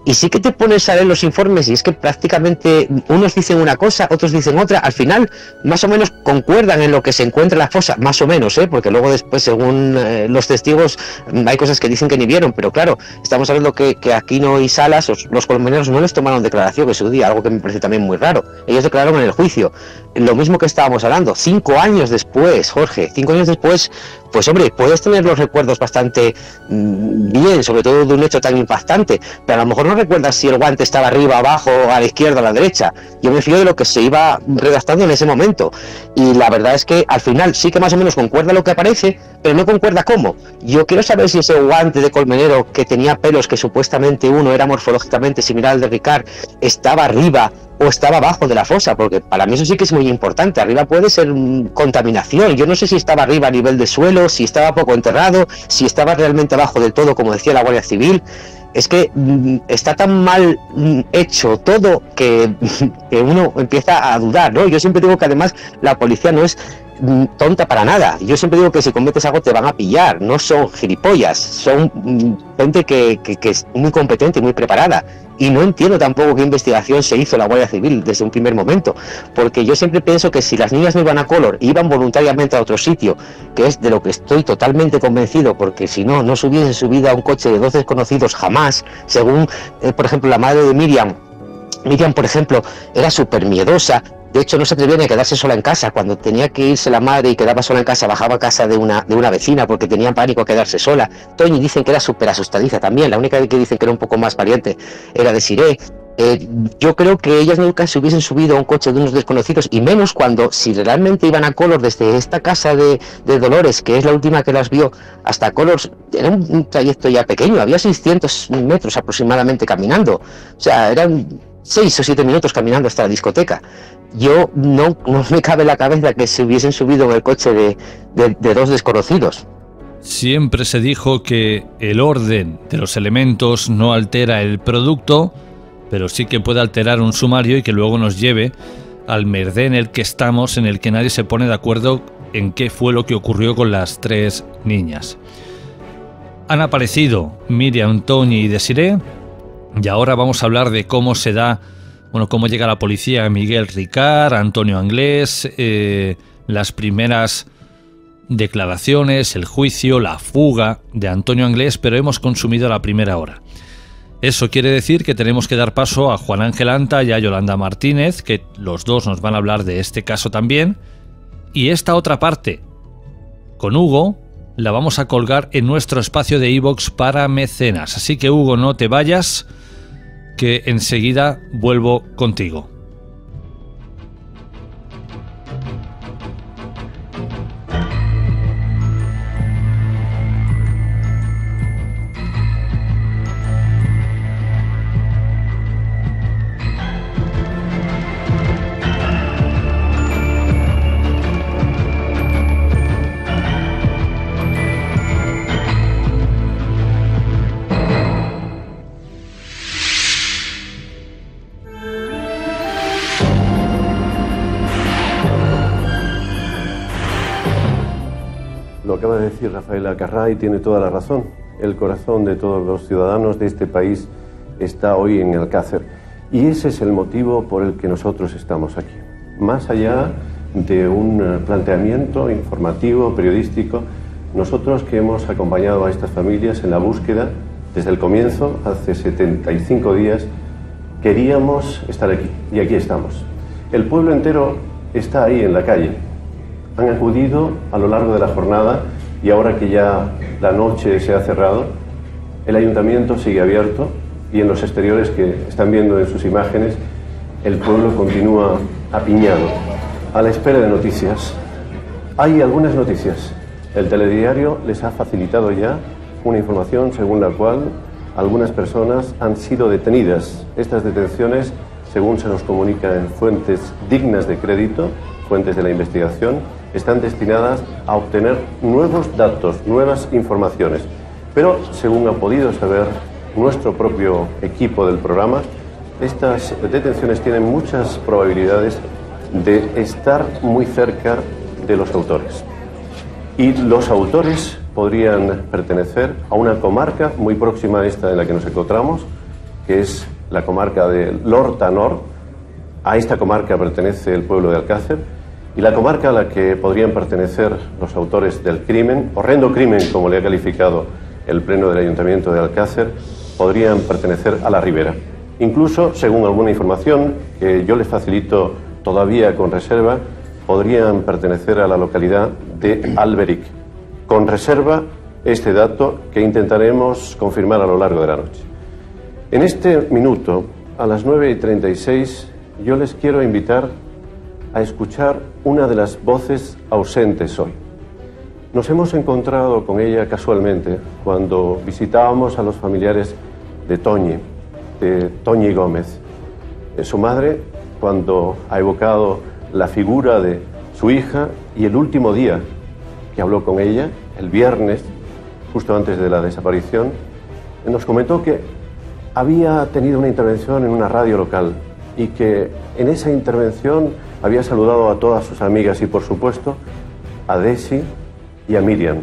Y sí que te pones a leer los informes y es que prácticamente unos dicen una cosa, otros dicen otra. Al final, más o menos concuerdan en lo que se encuentra en la fosa, más o menos, ¿eh? porque luego después, según eh, los testigos, hay cosas que dicen que ni vieron. Pero claro, estamos hablando que, que Aquino y Salas, los colmeneros, no les tomaron declaración en su día, algo que me parece también muy raro. Ellos declararon en el juicio. Lo mismo que estábamos hablando, cinco años después, Jorge, cinco años después, pues hombre, puedes tener los recuerdos bastante mm, bien, sobre todo de un hecho tan impactante, pero a lo mejor no recuerdas si el guante estaba arriba, abajo, a la izquierda, a la derecha. Yo me fío de lo que se iba redactando en ese momento. Y la verdad es que al final sí que más o menos concuerda lo que aparece, pero no concuerda cómo. Yo quiero saber si ese guante de colmenero que tenía pelos, que supuestamente uno era morfológicamente similar al de Ricard, estaba arriba o estaba abajo de la fosa, porque para mí eso sí que es muy importante. Arriba puede ser contaminación. Yo no sé si estaba arriba a nivel de suelo, si estaba poco enterrado, si estaba realmente abajo del todo, como decía la Guardia Civil. Es que mm, está tan mal mm, hecho todo que, que, uno empieza a dudar, ¿no? Yo siempre digo que además la policía no es tonta para nada. Yo siempre digo que si cometes algo te van a pillar, no son gilipollas, son gente que, es muy competente y muy preparada y no entiendo tampoco qué investigación se hizo la Guardia Civil desde un primer momento, porque yo siempre pienso que si las niñas no iban a color, iban voluntariamente a otro sitio, que es de lo que estoy totalmente convencido, porque si no, no se hubiesen subido a un coche de dos desconocidos jamás, según, eh, por ejemplo, la madre de Miriam. Miriam, por ejemplo, era súper miedosa, De hecho, no se atrevía a quedarse sola en casa. Cuando tenía que irse la madre y quedaba sola en casa, bajaba a casa de una, de una vecina porque tenía pánico a quedarse sola. Toñi dicen que era súper asustadiza también. La única que dicen que era un poco más valiente era de Siré. Eh, yo creo que ellas nunca se hubiesen subido a un coche de unos desconocidos y menos cuando si realmente iban a Colors desde esta casa de, de Dolores, que es la última que las vio, hasta Colors, era un, un trayecto ya pequeño, había 600 metros aproximadamente caminando, o sea, eran 6 o 7 minutos caminando hasta la discoteca. Yo no, me cabe la cabeza que se hubiesen subido en el coche de, de- de dos desconocidos. Siempre se dijo que el orden de los elementos no altera el producto, pero sí que puede alterar un sumario y que luego nos lleve al merdé en el que estamos, en el que nadie se pone de acuerdo en qué fue lo que ocurrió con las tres niñas. Han aparecido Miriam, Tony y Desiree, y ahora vamos a hablar de cómo se da, bueno, cómo llega la policía Miguel Ricard, Antonio Anglés, eh, las primeras declaraciones, el juicio, la fuga de Antonio Anglés, pero hemos consumido la primera hora. Eso quiere decir que tenemos que dar paso a Juan Ángel Anta y a Yolanda Martínez, que los dos nos van a hablar de este caso también. Y esta otra parte, con Hugo, la vamos a colgar en nuestro espacio de iVox para mecenas. Así que Hugo, no te vayas, que enseguida vuelvo contigo. Decir Rafael Alcarrá y tiene toda la razón. El corazón de todos los ciudadanos de este país está hoy en Alcácer. Y ese es el motivo por el que nosotros estamos aquí. Más allá de un eh, planteamiento informativo, periodístico, nosotros que hemos acompañado a estas familias en la búsqueda desde el comienzo, hace 75 días, queríamos estar aquí. Y aquí estamos. El pueblo entero está ahí en la calle, han acudido a lo largo de la jornada y ahora que ya la noche se ha cerrado, el ayuntamiento sigue abierto y en los exteriores que están viendo en sus imágenes, el pueblo continúa apiñado, a la espera de noticias. Hay algunas noticias. El telediario les ha facilitado ya una información según la cual algunas personas han sido detenidas. Estas detenciones, según se nos comunica en fuentes dignas de crédito, fuentes de la investigación, están destinadas a obtener nuevos datos, nuevas informaciones. Pero, según ha podido saber nuestro propio equipo del programa, estas detenciones tienen muchas probabilidades de estar muy cerca de los autores. Y los autores podrían pertenecer a una comarca muy próxima a esta en la que nos encontramos, que es la comarca de Lortanor. A esta comarca pertenece el pueblo de Alcácer y la comarca a la que podrían pertenecer los autores del crimen, horrendo crimen como le ha calificado el Pleno del Ayuntamiento de Alcácer, podrían pertenecer a la Ribera. Incluso, según alguna información que yo les facilito todavía con reserva, podrían pertenecer a la localidad de Alberic. Con reserva este dato que intentaremos confirmar a lo largo de la noche. En este minuto, a las 9 y 36, yo les quiero invitar a escuchar una de las voces ausentes hoy. Nos hemos encontrado con ella casualmente cuando visitábamos a los familiares de Toñi, de Toñi Gómez. Eh, Su madre, cuando ha evocado la figura de su hija y el último día que habló con ella, el viernes, justo antes de la desaparición, nos comentó que había tenido una intervención en una radio local y que en esa intervención había saludado a todas sus amigas y, por supuesto, a Desi y a Miriam.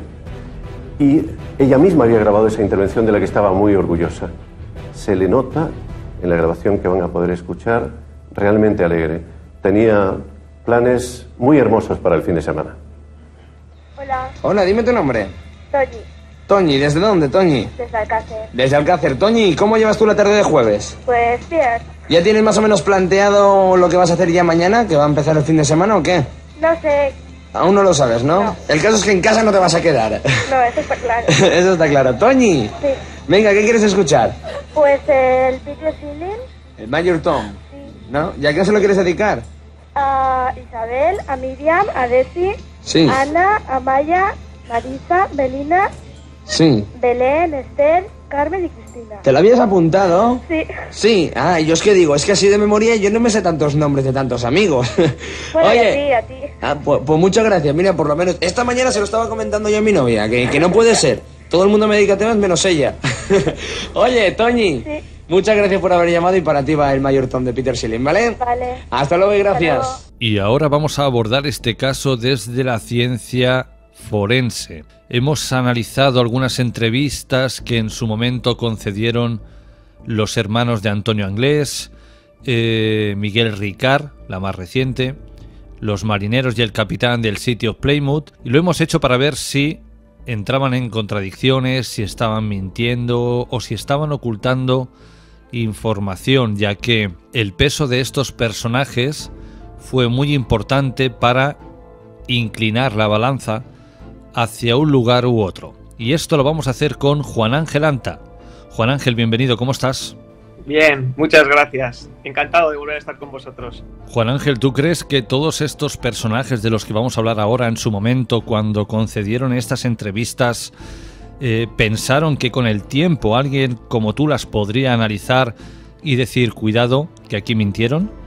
Y ella misma había grabado esa intervención de la que estaba muy orgullosa. Se le nota en la grabación que van a poder escuchar realmente alegre. Tenía planes muy hermosos para el fin de semana. Hola, Hola, dime tu nombre. Toñi. Toñi, ¿desde dónde, Toñi? Desde Alcácer. Desde Alcácer. Toñi, ¿cómo llevas tú la tarde de jueves? Pues bien. ¿Ya tienes más o menos planteado lo que vas a hacer ya mañana, que va a empezar el fin de semana o qué? No sé. Aún no lo sabes, ¿no? No. El caso es que en casa no te vas a quedar. No, eso está claro. Eso está claro. Toñi, Sí. venga, ¿qué quieres escuchar? Pues el Peter Ceiling El Major Tom. ¿No? ¿Y a quién se lo quieres dedicar? a Isabel, a Miriam, a Desi, Sí. a Ana, a Maya, Marisa, Belina, Sí. Belén, Esther, Carmen y Cristina. ¿Te lo habías apuntado? Sí. Sí. Ah, yo es que digo, es que así de memoria yo no me sé tantos nombres de tantos amigos. Bueno, y a Oye, ti, a ti. Ah, pues, pues muchas gracias. Mira, por lo menos esta mañana se lo estaba comentando yo a mi novia, que, que no puede ser. Todo el mundo me dedica a temas menos ella. Oye, Toñi, muchas gracias por haber llamado y para ti va el mayor tom de Peter Schilling, ¿vale? Vale. Hasta luego y gracias. Y ahora vamos a abordar este caso desde la ciencia forense. Hemos analizado algunas entrevistas que en su momento concedieron los hermanos de Antonio Anglés, eh, Miguel Ricard, la más reciente, los marineros y el capitán del sitio Plymouth, y lo hemos hecho para ver si entraban en contradicciones, si estaban mintiendo o si estaban ocultando información, ya que el peso de estos personajes fue muy importante para inclinar la balanza hacia un lugar u otro. Y esto lo vamos a hacer con Juan Ángel Anta. Juan Ángel, bienvenido, ¿cómo estás? Bien, muchas gracias. Encantado de volver a estar con vosotros. Juan Ángel, ¿tú crees que todos estos personajes de los que vamos a hablar ahora en su momento, cuando concedieron estas entrevistas, eh, pensaron que con el tiempo alguien como tú las podría analizar y decir, cuidado, que aquí mintieron?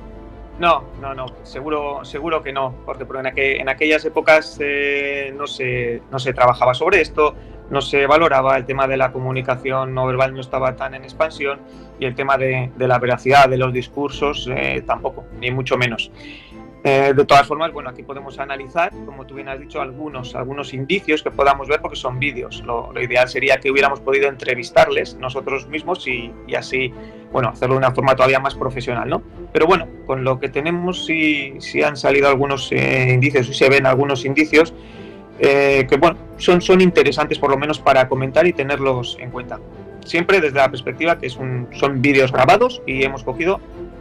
No, no, no, seguro, seguro que no, porque por- en, aqu- en aquellas épocas eh, no, se, no se trabajaba sobre esto, no se valoraba, el tema de la comunicación no verbal no estaba tan en expansión y el tema de, de la veracidad de los discursos eh, tampoco, ni mucho menos. Eh, de todas formas, bueno, aquí podemos analizar, como tú bien has dicho, algunos, algunos indicios que podamos ver porque son vídeos. Lo, ideal sería que hubiéramos podido entrevistarles nosotros mismos y, y así, bueno, hacerlo de una forma todavía más profesional, ¿no? Pero bueno, con lo que tenemos sí, sí han salido algunos eh, indicios, sí se ven algunos indicios eh, que, bueno, son, son interesantes por lo menos para comentar y tenerlos en cuenta. Siempre desde la perspectiva que es un- son vídeos grabados y hemos cogido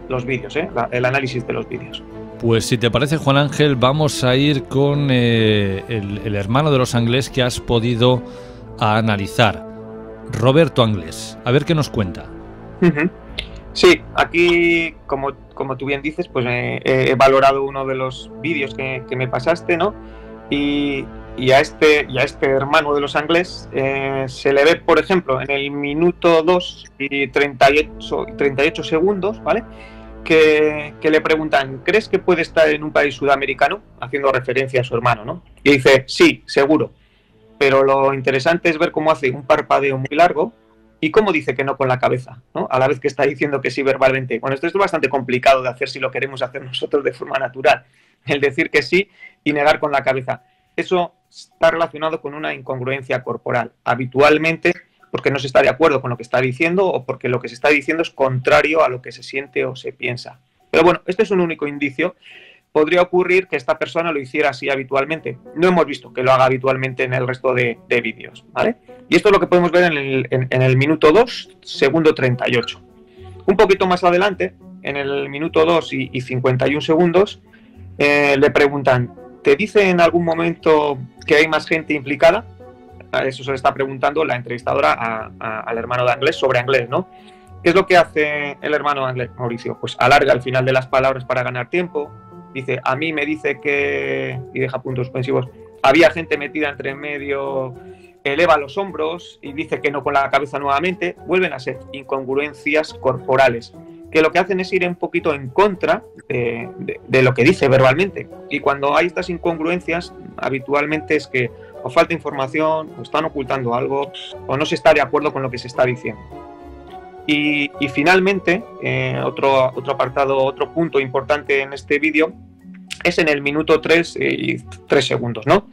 los vídeos, ¿eh? El análisis de los vídeos. Pues si te parece, Juan Ángel, vamos a ir con eh, el, hermano de los Anglés que has podido analizar, Roberto Anglés. A ver qué nos cuenta. Sí, aquí, como, como tú bien dices, pues eh, he valorado uno de los vídeos que, que me pasaste, ¿no? Y, y a, este, y este hermano de los Anglés eh, se le ve, por ejemplo, en el minuto 2 y 38, 38 segundos, ¿vale? Que, le preguntan, ¿crees que puede estar en un país sudamericano? Haciendo referencia a su hermano, ¿no? Y dice, sí, seguro. Pero lo interesante es ver cómo hace un parpadeo muy largo y cómo dice que no con la cabeza, ¿no? A la vez que está diciendo que sí verbalmente. Bueno, esto es bastante complicado de hacer si lo queremos hacer nosotros de forma natural. El decir que sí y negar con la cabeza. Eso está relacionado con una incongruencia corporal. Habitualmente porque no se está de acuerdo con lo que está diciendo o porque lo que se está diciendo es contrario a lo que se siente o se piensa. Pero bueno, este es un único indicio. Podría ocurrir que esta persona lo hiciera así habitualmente. No hemos visto que lo haga habitualmente en el resto de, de vídeos, ¿vale? Y esto es lo que podemos ver en el, en- en el minuto 2, segundo 38. Un poquito más adelante, en el minuto 2 y, y 51 segundos, eh, le preguntan, ¿te dice en algún momento que hay más gente implicada? A Eso se le está preguntando la entrevistadora a- a- al hermano de Anglés sobre Anglés, ¿no? ¿Qué es lo que hace el hermano de Anglés, Mauricio? Pues alarga el final de las palabras para ganar tiempo. Dice, a mí me dice que, y deja puntos suspensivos, había gente metida entre medio, eleva los hombros y dice que no con la cabeza nuevamente. Vuelven a ser incongruencias corporales, que lo que hacen es ir un poquito en contra de lo que dice verbalmente. Y cuando hay estas incongruencias, habitualmente es que o falta información, o están ocultando algo, o no se está de acuerdo con lo que se está diciendo. Y, y finalmente, eh, otro, otro apartado, otro punto importante en este vídeo es en el minuto 3 y 3 segundos, ¿no?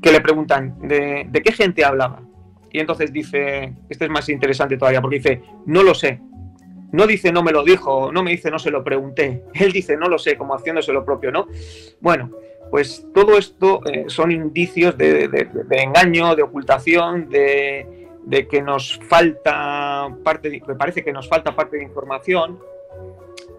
Que le preguntan, ¿de, de qué gente hablaba? Y entonces dice, este es más interesante todavía, porque dice, no lo sé. No dice, no me lo dijo, no me dice, no se lo pregunté. Él dice, no lo sé, como haciéndose lo propio, ¿no? Bueno, pues todo esto eh, son indicios de, engaño, de ocultación, de, que nos falta parte, parece que nos falta parte de información.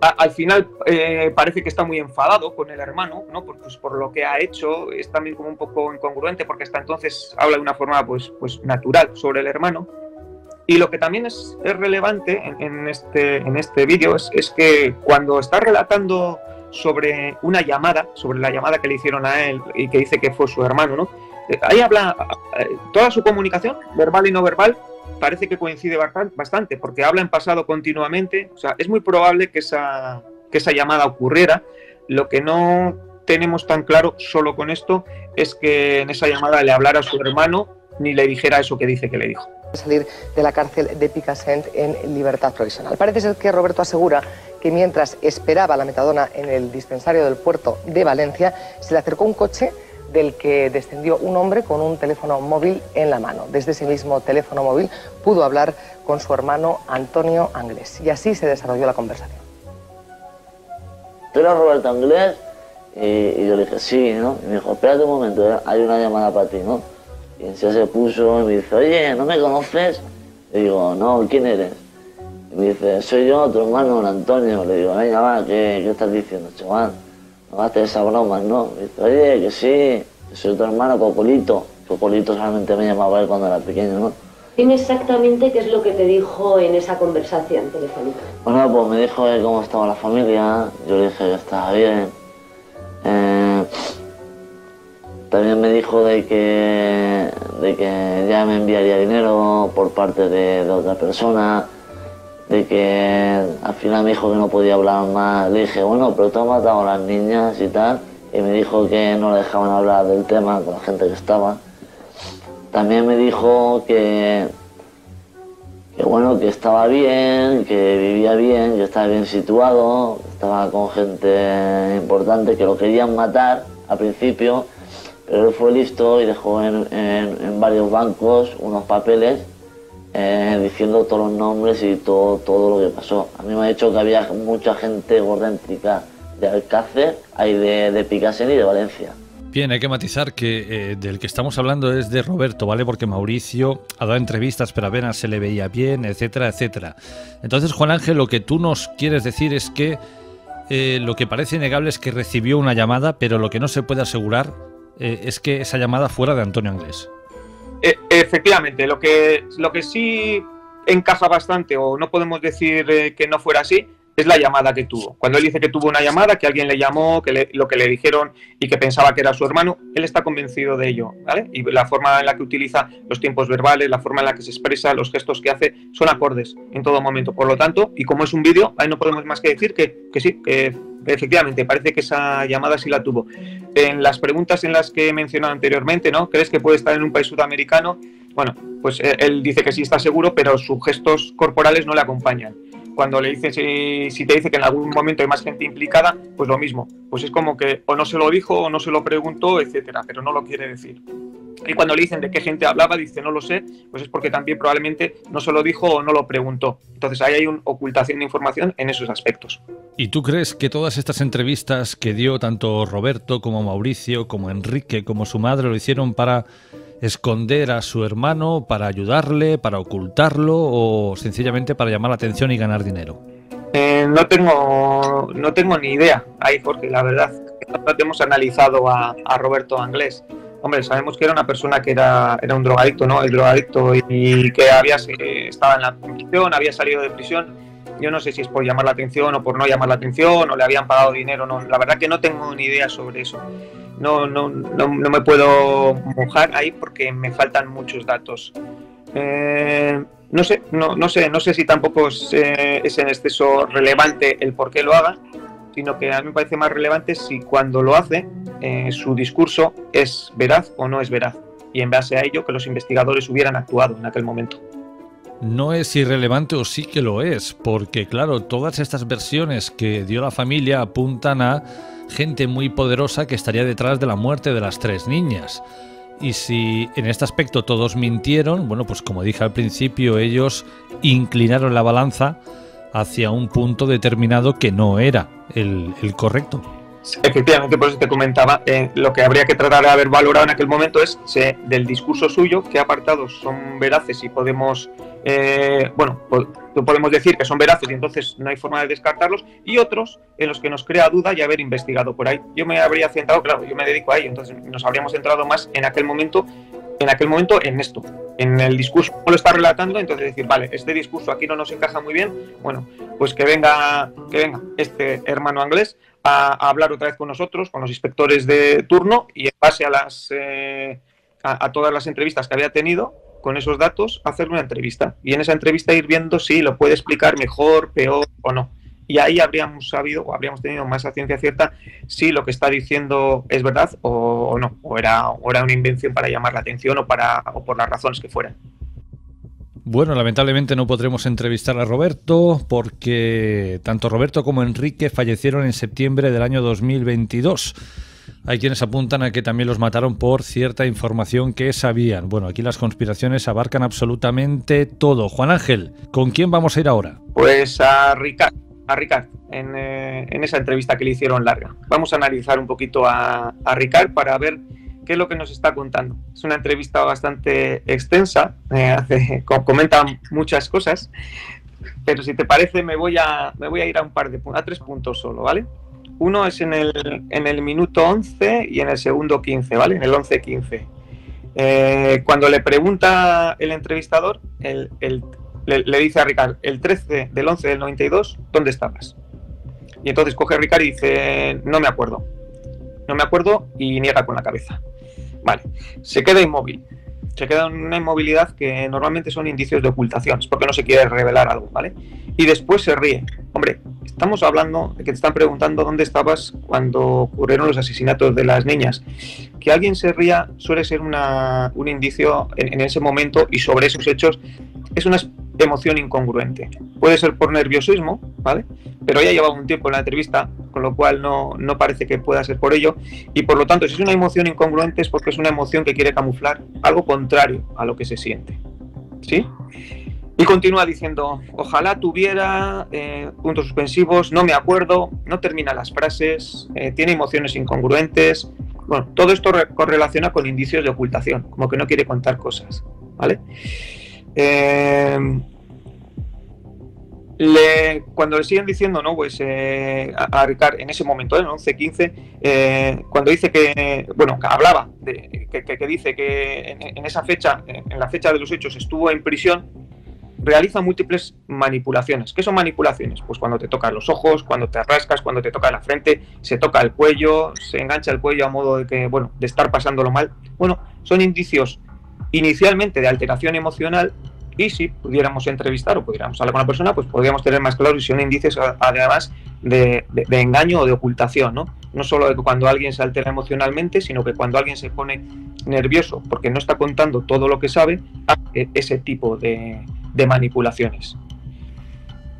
al final eh, parece que está muy enfadado con el hermano, ¿no? Por, pues, por lo que ha hecho, es también como un poco incongruente porque hasta entonces habla de una forma pues, pues natural sobre el hermano. Y lo que también es, relevante en, este, en este vídeo es, es que cuando está relatando sobre una llamada, sobre la llamada que le hicieron a él y que dice que fue su hermano, ¿no? Eh, ahí habla, eh, toda su comunicación, verbal y no verbal, parece que coincide bastante, porque habla en pasado continuamente, o sea, es muy probable que esa, que esa llamada ocurriera, lo que no tenemos tan claro solo con esto es que en esa llamada le hablara a su hermano ni le dijera eso que dice que le dijo salir de la cárcel de Picassent en libertad provisional. Parece ser que Roberto asegura que mientras esperaba la metadona en el dispensario del puerto de Valencia, se le acercó un coche del que descendió un hombre con un teléfono móvil en la mano. Desde ese mismo teléfono móvil pudo hablar con su hermano Antonio Anglés y así se desarrolló la conversación. ¿Tú eres Roberto Anglés? Y, yo le dije, sí, ¿no? Y me dijo, espérate un momento, ¿eh? hay una llamada para ti, ¿no? Y entonces se puso y me dice, oye, ¿no me conoces? Y digo, no, ¿quién eres? Me dice, soy yo, tu hermano, Antonio. Le digo, venga, va, ¿qué, qué estás diciendo, chaval? No hagas esa broma, ¿no? Me dice, oye, que sí, que soy tu hermano, Popolito. Popolito solamente me llamaba él cuando era pequeño, ¿no? Dime exactamente qué es lo que te dijo en esa conversación telefónica. Bueno, pues me dijo cómo estaba la familia, yo le dije que estaba bien. Eh, también me dijo de que, de que ya me enviaría dinero por parte de, de otra persona de que al final me dijo que no podía hablar más. Le dije, bueno, pero tú has matado a las niñas y tal. Y me dijo que no le dejaban hablar del tema con la gente que estaba. También me dijo que, que bueno, que estaba bien, que vivía bien, que estaba bien situado, estaba con gente importante, que lo querían matar al principio, pero él fue listo y dejó en, en varios bancos unos papeles eh, diciendo todos los nombres y todo, todo lo que pasó. A mí me ha dicho que había mucha gente gordéntrica de Alcácer, hay de, de Picasen y de Valencia. Bien, hay que matizar que eh, del que estamos hablando es de Roberto, ¿vale? Porque Mauricio ha dado entrevistas, pero apenas se le veía bien, etcétera, etcétera. Entonces, Juan Ángel, lo que tú nos quieres decir es que eh, lo que parece innegable es que recibió una llamada, pero lo que no se puede asegurar es que esa llamada fuera de Antonio Anglés. E, efectivamente, lo que, lo que sí encaja bastante, o no podemos decir eh, que no fuera así, es la llamada que tuvo. Cuando él dice que tuvo una llamada, que alguien le llamó, que lo que le dijeron y que pensaba que era su hermano, él está convencido de ello, ¿vale? Y la forma en la que utiliza los tiempos verbales, la forma en la que se expresa, los gestos que hace, son acordes en todo momento. Por lo tanto, y como es un vídeo, ahí no podemos más que decir que, que sí, que efectivamente, parece que esa llamada sí la tuvo. En las preguntas en las que he mencionado anteriormente, ¿no? ¿Crees que puede estar en un país sudamericano? Bueno, pues eh, él dice que sí está seguro, pero sus gestos corporales no le acompañan. Cuando le dice si, si, te dice que en algún momento hay más gente implicada, pues lo mismo. Pues es como que o no se lo dijo o no se lo preguntó, etcétera, pero no lo quiere decir. Y cuando le dicen de qué gente hablaba, dice no lo sé, pues es porque también probablemente no se lo dijo o no lo preguntó. Entonces ahí hay una ocultación de información en esos aspectos. ¿Y tú crees que todas estas entrevistas que dio tanto Roberto como Mauricio, como Enrique, como su madre, lo hicieron para esconder a su hermano, para ayudarle, para ocultarlo o sencillamente para llamar la atención y ganar dinero? Eh, no tengo no tengo ni idea ahí porque la verdad no hemos analizado a, a Roberto Anglés hombre, sabemos que era una persona que era, era un drogadicto, ¿no? El drogadicto y, que había, estaba en la prisión, había salido de prisión. Yo no sé si es por llamar la atención o por no llamar la atención o le habían pagado dinero. No, la verdad que no tengo ni idea sobre eso. No, no, no, no me puedo mojar ahí porque me faltan muchos datos. Eh, no sé, no, no sé, no sé si tampoco es, en exceso relevante el por qué lo haga, sino que a mí me parece más relevante si cuando lo hace eh, su discurso es veraz o no es veraz, y en base a ello que los investigadores hubieran actuado en aquel momento. No es irrelevante o sí que lo es, porque claro, todas estas versiones que dio la familia apuntan a gente muy poderosa que estaría detrás de la muerte de las tres niñas. Y si en este aspecto todos mintieron, bueno, pues como dije al principio, ellos inclinaron la balanza hacia un punto determinado que no era el, correcto. Efectivamente, por eso te comentaba, eh, lo que habría que tratar de haber valorado en aquel momento es si del discurso suyo, qué apartados son veraces y podemos, eh, bueno, po- podemos decir que son veraces y entonces no hay forma de descartarlos, y otros en los que nos crea duda y haber investigado por ahí. Yo me habría centrado, claro, yo me dedico a ello, entonces nos habríamos centrado más en aquel momento, en aquel momento en esto, en el discurso lo está relatando, entonces decir, vale, este discurso aquí no nos encaja muy bien, bueno, pues que venga, que venga este hermano inglés a, a hablar otra vez con nosotros, con los inspectores de turno, y en base a las eh, a, a todas las entrevistas que había tenido, con esos datos, hacer una entrevista. Y en esa entrevista ir viendo si lo puede explicar mejor, peor o no. Y ahí habríamos sabido, o habríamos tenido más a ciencia cierta, si lo que está diciendo es verdad o, o no, o era, o era una invención para llamar la atención o, para, o por las razones que fueran. Bueno, lamentablemente no podremos entrevistar a Roberto porque tanto Roberto como Enrique fallecieron en septiembre del año 2022. Hay quienes apuntan a que también los mataron por cierta información que sabían. Bueno, aquí las conspiraciones abarcan absolutamente todo. Juan Ángel, ¿con quién vamos a ir ahora? Pues a Ricard, a Ricard en, eh, en esa entrevista que le hicieron larga. Vamos a analizar un poquito a, a Ricard para ver qué es lo que nos está contando. Es una entrevista bastante extensa, eh, comenta muchas cosas, pero si te parece me voy a, me voy a ir a un par de a tres puntos solo, ¿vale? Uno es en el, en el minuto 11 y en el segundo 15, ¿vale? En el 11-15. Eh, cuando le pregunta el entrevistador, el- el- le, dice a Ricard, el 13 del 11 del 92, ¿dónde estabas? Y entonces coge Ricard y dice, no me acuerdo. No me acuerdo y niega con la cabeza. Vale, se queda inmóvil. Se queda en una inmovilidad que normalmente son indicios de ocultación, es porque no se quiere revelar algo, ¿vale? Y después se ríe. Hombre, estamos hablando de que te están preguntando dónde estabas cuando ocurrieron los asesinatos de las niñas. Que alguien se ría suele ser una- un indicio en ese momento y sobre esos hechos es una emoción incongruente. Puede ser por nerviosismo, ¿vale? Pero ya llevaba un tiempo en la entrevista, con lo cual no, no parece que pueda ser por ello. Y por lo tanto, si es una emoción incongruente es porque es una emoción que quiere camuflar algo contrario a lo que se siente. ¿Sí? Y continúa diciendo, ojalá tuviera eh, puntos suspensivos, no me acuerdo, no termina las frases, eh, tiene emociones incongruentes. Bueno, todo esto re- correlaciona con indicios de ocultación, como que no quiere contar cosas, ¿vale? Eh, le- cuando le siguen diciendo, ¿no? Pues eh, a, a Ricard en ese momento, en el 11-15, eh, cuando dice que, bueno, hablaba, que, dice que en, esa fecha, en la fecha de los hechos, estuvo en prisión, realiza múltiples manipulaciones. ¿Qué son manipulaciones? Pues cuando te tocan los ojos, cuando te rascas, cuando te toca la frente, se toca el cuello, se engancha el cuello a modo de que, bueno, de estar pasándolo mal. Bueno, son indicios inicialmente de alteración emocional y si pudiéramos entrevistar o pudiéramos hablar con la persona, pues podríamos tener más claro si son indicios además de, engaño o de ocultación, ¿no? No solo de que cuando alguien se altera emocionalmente, sino que cuando alguien se pone nervioso porque no está contando todo lo que sabe, hace ese tipo de manipulaciones.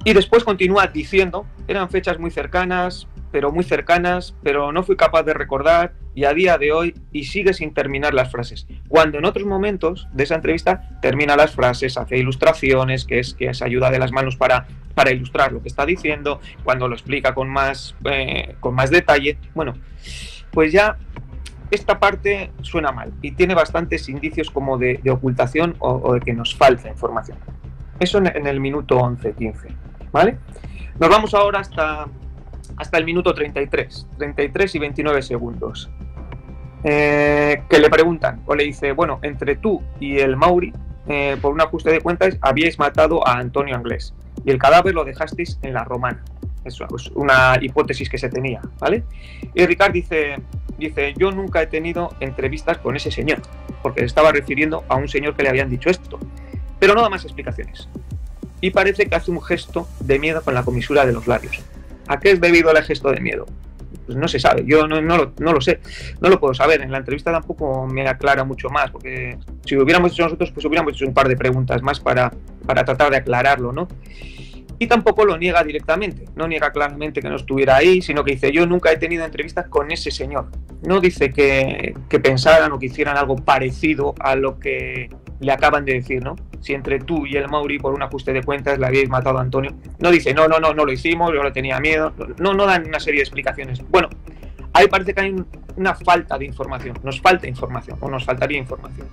Y después continúa diciendo, eran fechas muy cercanas, pero muy cercanas, pero no fui capaz de recordar y a día de hoy y sigue sin terminar las frases. Cuando en otros momentos de esa entrevista termina las frases, hace ilustraciones, que es que es ayuda de las manos para, para ilustrar lo que está diciendo, cuando lo explica con más, eh, con más detalle. Bueno, pues ya esta parte suena mal y tiene bastantes indicios como de, de ocultación o, o de que nos falta información. Eso en, en el minuto 11-15, ¿vale? Nos vamos ahora hasta, hasta el minuto 33, 33 y 29 segundos. Eh, que le preguntan o le dice, bueno, entre tú y el Mauri, eh, por un ajuste de cuentas, habíais matado a Antonio Anglés y el cadáver lo dejasteis en la romana. Es una hipótesis que se tenía, ¿vale? Y Ricard dice, dice, yo nunca he tenido entrevistas con ese señor, porque estaba refiriendo a un señor que le habían dicho esto, pero no da más explicaciones. Y parece que hace un gesto de miedo con la comisura de los labios. ¿A qué es debido el gesto de miedo? Pues no se sabe, yo no, lo, sé, no lo puedo saber. En la entrevista tampoco me aclara mucho más, porque si lo hubiéramos hecho nosotros, pues hubiéramos hecho un par de preguntas más para, para tratar de aclararlo, ¿no? Y tampoco lo niega directamente, no niega claramente que no estuviera ahí, sino que dice, yo nunca he tenido entrevistas con ese señor. No dice que pensaran o que hicieran algo parecido a lo que le acaban de decir, ¿no? Si entre tú y el Mauri, por un ajuste de cuentas, le habíais matado a Antonio. No dice, no, no, no, no lo hicimos, yo le tenía miedo. No, no dan una serie de explicaciones. Bueno, ahí parece que hay un- una falta de información, nos falta información, o nos faltaría información.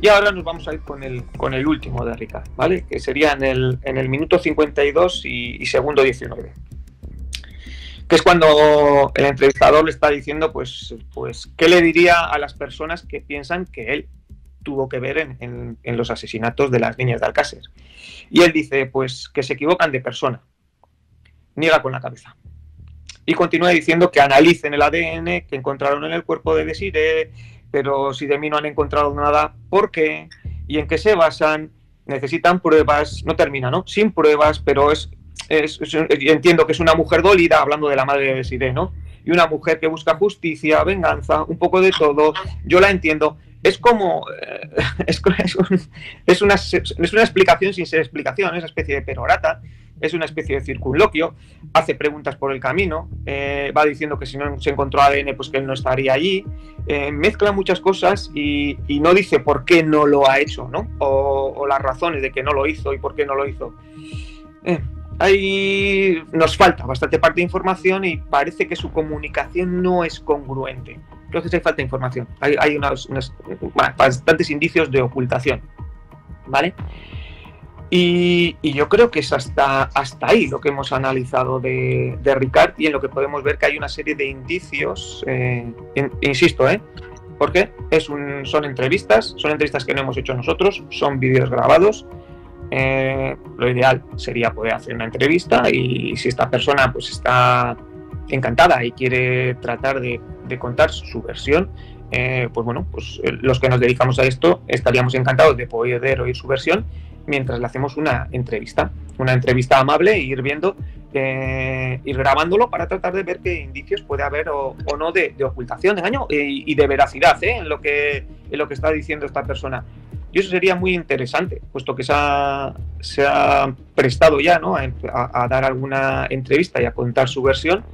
Y ahora nos vamos a ir con el, con el último de Ricard, ¿vale? Que sería en el, en el minuto 52 y, y segundo 19. Que es cuando el entrevistador le está diciendo, pues, pues, ¿qué le diría a las personas que piensan que él tuvo que ver en, los asesinatos de las niñas de Alcácer? Y él dice, pues, que se equivocan de persona. Niega con la cabeza. Y continúa diciendo que analicen el ADN que encontraron en el cuerpo de Desiree, pero si de mí no han encontrado nada, ¿por qué? ¿Y en qué se basan? Necesitan pruebas, no termina, ¿no? Sin pruebas, pero es, es- es- entiendo que es una mujer dolida, hablando de la madre de Desiree, ¿no? Y una mujer que busca justicia, venganza, un poco de todo, yo la entiendo. Es como, eh, es, es un- es una, es una explicación sin ser explicación, es una especie de perorata, es una especie de circunloquio, hace preguntas por el camino, eh, va diciendo que si no se encontró ADN, pues que él no estaría allí, eh, mezcla muchas cosas y, no dice por qué no lo ha hecho, ¿no? O, o las razones de que no lo hizo y por qué no lo hizo. Ahí nos falta bastante parte de información y parece que su comunicación no es congruente. Sí hay falta de información. Hay, hay unos- bastantes indicios de ocultación. ¿Vale? Y, yo creo que es hasta, hasta ahí lo que hemos analizado de, de Ricard y en lo que podemos ver que hay una serie de indicios, eh, in- insisto, ¿eh? Porque es un, son entrevistas, son entrevistas que no hemos hecho nosotros, son vídeos grabados. Eh, lo ideal sería poder hacer una entrevista y si esta persona pues está encantada y quiere tratar de, contar su versión, eh, pues bueno, pues eh, los que nos dedicamos a esto estaríamos encantados de poder oír su versión mientras le hacemos una entrevista, una entrevista amable e ir viendo, eh, ir grabándolo para tratar de ver qué indicios puede haber o, no de, ocultación, de engaño y, de veracidad en, lo que, en lo que está diciendo esta persona. Y eso sería muy interesante, puesto que se ha, se ha prestado ya ¿no? a, a- dar alguna entrevista y a contar su versión,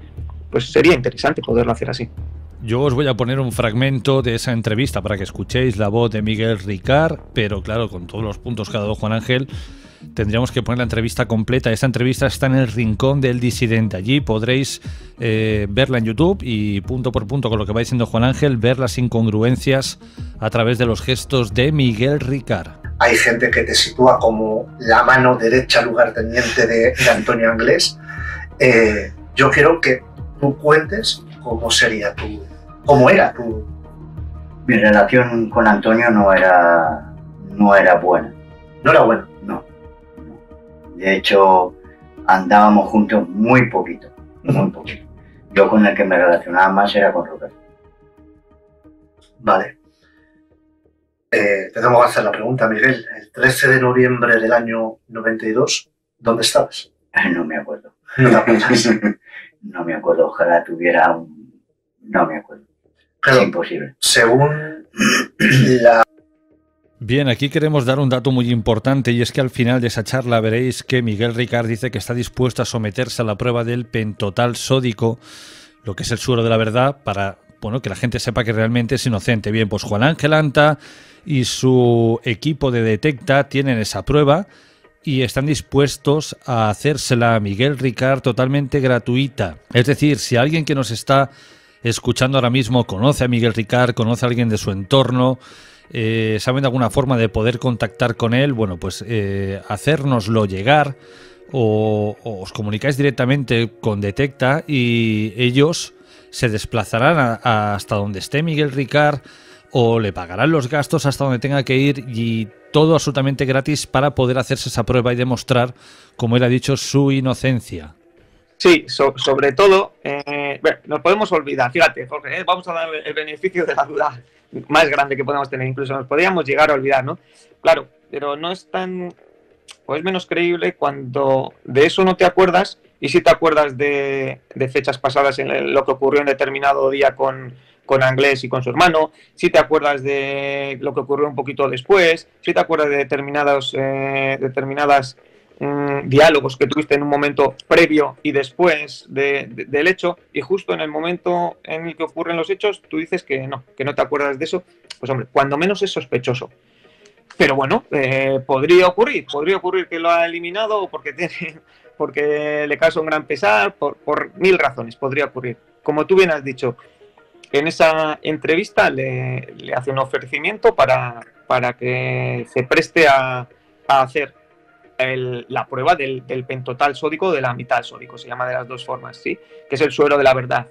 pues sería interesante poderlo hacer así. Yo os voy a poner un fragmento de esa entrevista para que escuchéis la voz de Miguel Ricard, pero claro, con todos los puntos que ha dado Juan Ángel, tendríamos que poner la entrevista completa. Esta entrevista está en el rincón del disidente. Allí podréis eh, verla en YouTube y punto por punto con lo que va diciendo Juan Ángel, ver las incongruencias a través de los gestos de Miguel Ricard. hay gente que te sitúa como la mano derecha lugarteniente de, de Antonio Anglés. Eh, yo quiero que tú cuentes cómo sería tu, cómo era tu, Mi relación con Antonio no era, no era buena. no era bueno. De hecho, andábamos juntos muy poquito, muy poquito. Yo con el que me relacionaba más era con Roberto. Vale. Eh, te tengo que hacer la pregunta, Miguel. El 13 de noviembre del año 92, ¿dónde estabas? No me acuerdo. No te acuerdas. No me acuerdo, ojalá tuviera un... No me acuerdo. Claro. Es imposible. Según la Bien, aquí queremos dar un dato muy importante y es que al final de esa charla veréis que Miguel Ricard dice que está dispuesto a someterse a la prueba del pentotal sódico, lo que es el suero de la verdad, para bueno, que la gente sepa que realmente es inocente. Bien, pues Juan Ángel Anta y su equipo de Detecta tienen esa prueba y están dispuestos a hacérsela a Miguel Ricard totalmente gratuita. Es decir, si alguien que nos está escuchando ahora mismo conoce a Miguel Ricard, conoce a alguien de su entorno, eh, saben de alguna forma de poder contactar con él, bueno, pues eh, hacérnoslo llegar o, os comunicáis directamente con Detecta y ellos se desplazarán hasta donde esté Miguel Ricard o le pagarán los gastos hasta donde tenga que ir y todo absolutamente gratis para poder hacerse esa prueba y demostrar, como él ha dicho, su inocencia. Sí, so- sobre todo, eh, nos podemos olvidar, fíjate, Jorge, eh, vamos a dar el beneficio de la duda más grande que podemos tener, incluso nos podríamos llegar a olvidar, ¿no? Claro, pero no es tan, o es menos creíble cuando de eso no te acuerdas y si te acuerdas de, de fechas pasadas en lo que ocurrió en determinado día con, con Anglés y con su hermano, si te acuerdas de lo que ocurrió un poquito después, si te acuerdas de determinados, eh, determinadas mm, diálogos que tuviste en un momento previo y después de- de- del hecho, y justo en el momento en el que ocurren los hechos, tú dices que no, que no te acuerdas de eso, pues hombre, cuando menos es sospechoso. Pero bueno, eh, podría ocurrir, podría ocurrir que lo ha eliminado porque, tiene, porque le causa un gran pesar, por, por mil razones, podría ocurrir. como tú bien has dicho, en esa entrevista le, le hace un ofrecimiento para, para que se preste a, a hacer la prueba del, pentotal sódico o de la mitad sódico, se llama de las dos formas, ¿sí? Que es el suero de la verdad.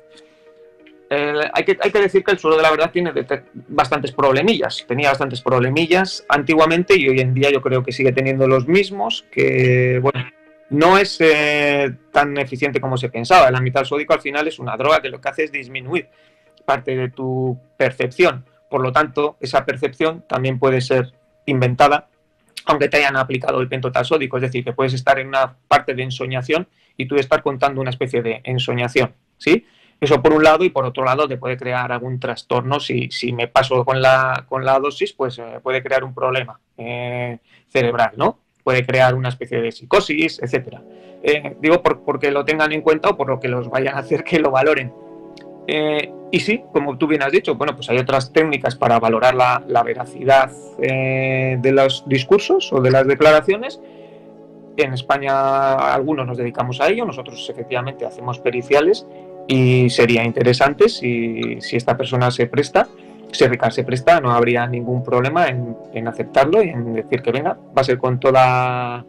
Hay, que, hay que decir que el suelo de la verdad tiene bastantes problemillas. Tenía bastantes problemillas antiguamente y hoy en día yo creo que sigue teniendo los mismos, que bueno, no es eh, tan eficiente como se pensaba. El amital sódico al final es una droga que lo que hace es disminuir parte de tu percepción. Por lo tanto, esa percepción también puede ser inventada aunque te hayan aplicado el pentotal sódico. Es decir, que puedes estar en una parte de ensoñación y tú estar contando una especie de ensoñación. ¿sí? Eso por un lado y por otro lado te puede crear algún trastorno. Si, si me paso con la, con la dosis, pues eh, puede crear un problema eh, cerebral, ¿no? Puede crear una especie de psicosis, etcétera. Eh, digo por, porque lo tengan en cuenta o por lo que los vayan a hacer que lo valoren. Eh, y sí, como tú bien has dicho, bueno, pues hay otras técnicas para valorar la, veracidad eh, de los discursos o de las declaraciones. En España algunos nos dedicamos a ello, nosotros efectivamente hacemos periciales y sería interesante si, si esta persona se presta, si Ricard se presta, no habría ningún problema en, en aceptarlo y en decir que venga, va a ser con toda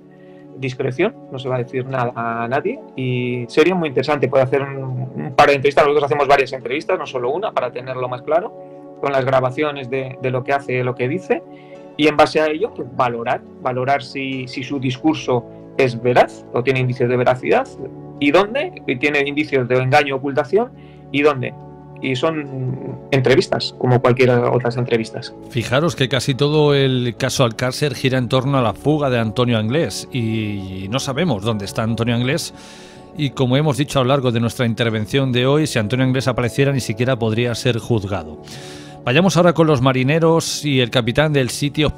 discreción, no se va a decir nada a nadie y sería muy interesante poder hacer un, par de entrevistas, nosotros hacemos varias entrevistas, no solo una, para tenerlo más claro, con las grabaciones de, lo que hace, lo que dice y en base a ello pues, valorar, valorar si, si su discurso es veraz o tiene indicios de veracidad y dónde, y tiene indicios de engaño o ocultación y dónde. Y son entrevistas, como cualquier otras entrevistas. Fijaros que casi todo el caso Alcácer gira en torno a la fuga de Antonio Anglés y no sabemos dónde está Antonio Anglés y como hemos dicho a lo largo de nuestra intervención de hoy, si Antonio Anglés apareciera ni siquiera podría ser juzgado. Vayamos ahora con los marineros y el capitán del City of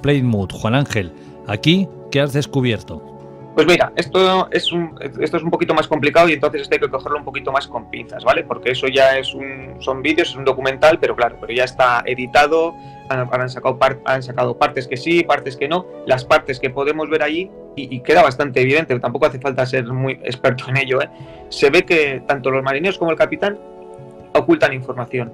Juan Ángel. Aquí, ¿qué has descubierto? Pues mira, esto es un, esto es un poquito más complicado y entonces esto hay que cogerlo un poquito más con pinzas, ¿vale? Porque eso ya es un, son vídeos, es un documental, pero claro, pero ya está editado, han, sacado han sacado partes que sí, partes que no, las partes que podemos ver allí y, y queda bastante evidente, tampoco hace falta ser muy experto en ello, ¿eh? Se ve que tanto los marineros como el capitán ocultan información.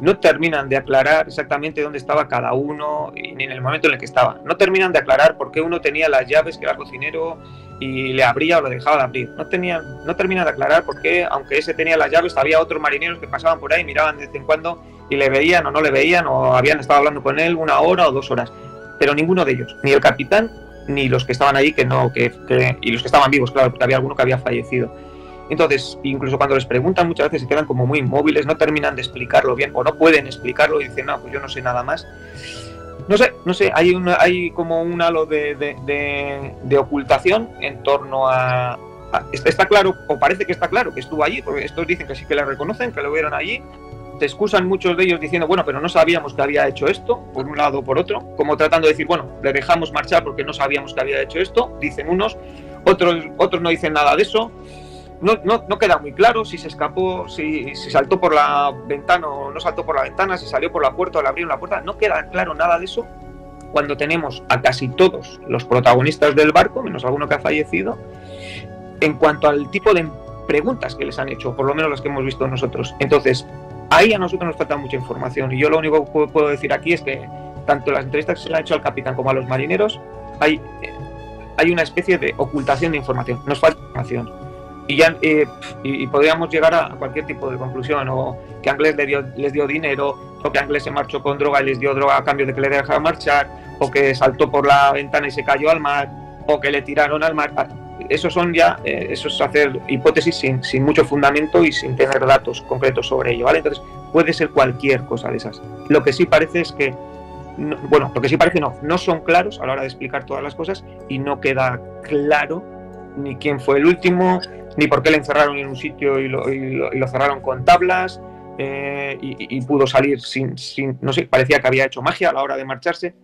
No terminan de aclarar exactamente dónde estaba cada uno ni en el momento en el que estaba. No terminan de aclarar por qué uno tenía las llaves que era cocinero y le abría o lo dejaba de abrir. No, tenían, no terminan de aclarar por qué, aunque ese tenía las llaves, había otros marineros que pasaban por ahí, miraban de vez en cuando y le veían o no le veían o habían estado hablando con él una hora o dos horas. Pero ninguno de ellos, ni el capitán ni los que estaban ahí que no, que, que- y los que estaban vivos, claro, porque había alguno que había fallecido. Entonces, incluso cuando les preguntan muchas veces se quedan como muy inmóviles, no terminan de explicarlo bien o no pueden explicarlo y dicen, no, pues yo no sé nada más. No sé, no sé, hay, un, hay como un halo de, de- ocultación en torno a, a- Está claro, o parece que está claro, que estuvo allí, porque estos dicen que sí que le reconocen, que lo vieron allí. Se excusan muchos de ellos diciendo, bueno, pero no sabíamos que había hecho esto, por un lado o por otro, como tratando de decir, bueno, le dejamos marchar porque no sabíamos que había hecho esto, dicen unos, otros, otros no dicen nada de eso. No, no, queda muy claro si se escapó, si, si saltó por la ventana o no saltó por la ventana, si salió por la puerta o le abrieron la puerta. No queda claro nada de eso cuando tenemos a casi todos los protagonistas del barco, menos alguno que ha fallecido, en cuanto al tipo de preguntas que les han hecho, por lo menos las que hemos visto nosotros. Entonces, ahí a nosotros nos falta mucha información y yo lo único que puedo- puedo decir aquí es que tanto las entrevistas que se le han hecho al capitán como a los marineros, hay, eh, hay una especie de ocultación de información, nos falta información. Y, ya, eh, y, podríamos llegar a cualquier tipo de conclusión, o que Anglés les dio dinero, o que Anglés se marchó con droga y les dio droga a cambio de que le dejara marchar, o que saltó por la ventana y se cayó al mar, o que le tiraron al mar. Eso son ya, eh, eso es hacer hipótesis sin, sin mucho fundamento y sin tener datos concretos sobre ello, ¿vale? Entonces puede ser cualquier cosa de esas. Lo que sí parece es que, no- bueno, lo que sí parece no, no son claros a la hora de explicar todas las cosas y no queda claro ni quién fue el último, ni por qué le encerraron en un sitio y lo, cerraron con tablas. eh, y, pudo salir sin, sin, no sé, parecía que había hecho magia a la hora de marcharse.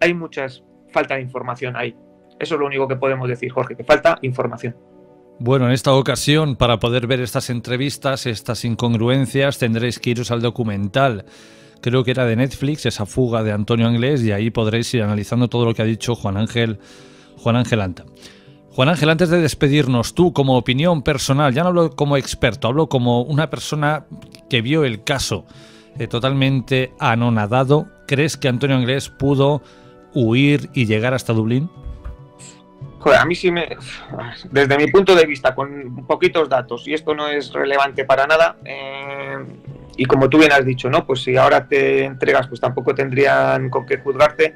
Hay muchas falta de información ahí. Eso es lo único que podemos decir, Jorge, que falta información. Bueno, en esta ocasión, para poder ver estas entrevistas, estas incongruencias, tendréis que iros al documental. Creo que era de Netflix, esa fuga de Antonio Anglés, y ahí podréis ir analizando todo lo que ha dicho Juan Ángel, Juan Ángel Anta. Juan Ángel, antes de despedirnos, tú como opinión personal, ya no hablo como experto, hablo como una persona que vio el caso eh, totalmente anonadado, ¿crees que Antonio Anglés pudo huir y llegar hasta Dublín? A mí sí me. Desde mi punto de vista, con poquitos datos, y esto no es relevante para nada, eh, y como tú bien has dicho, ¿no? Pues si ahora te entregas, pues tampoco tendrían con qué juzgarte.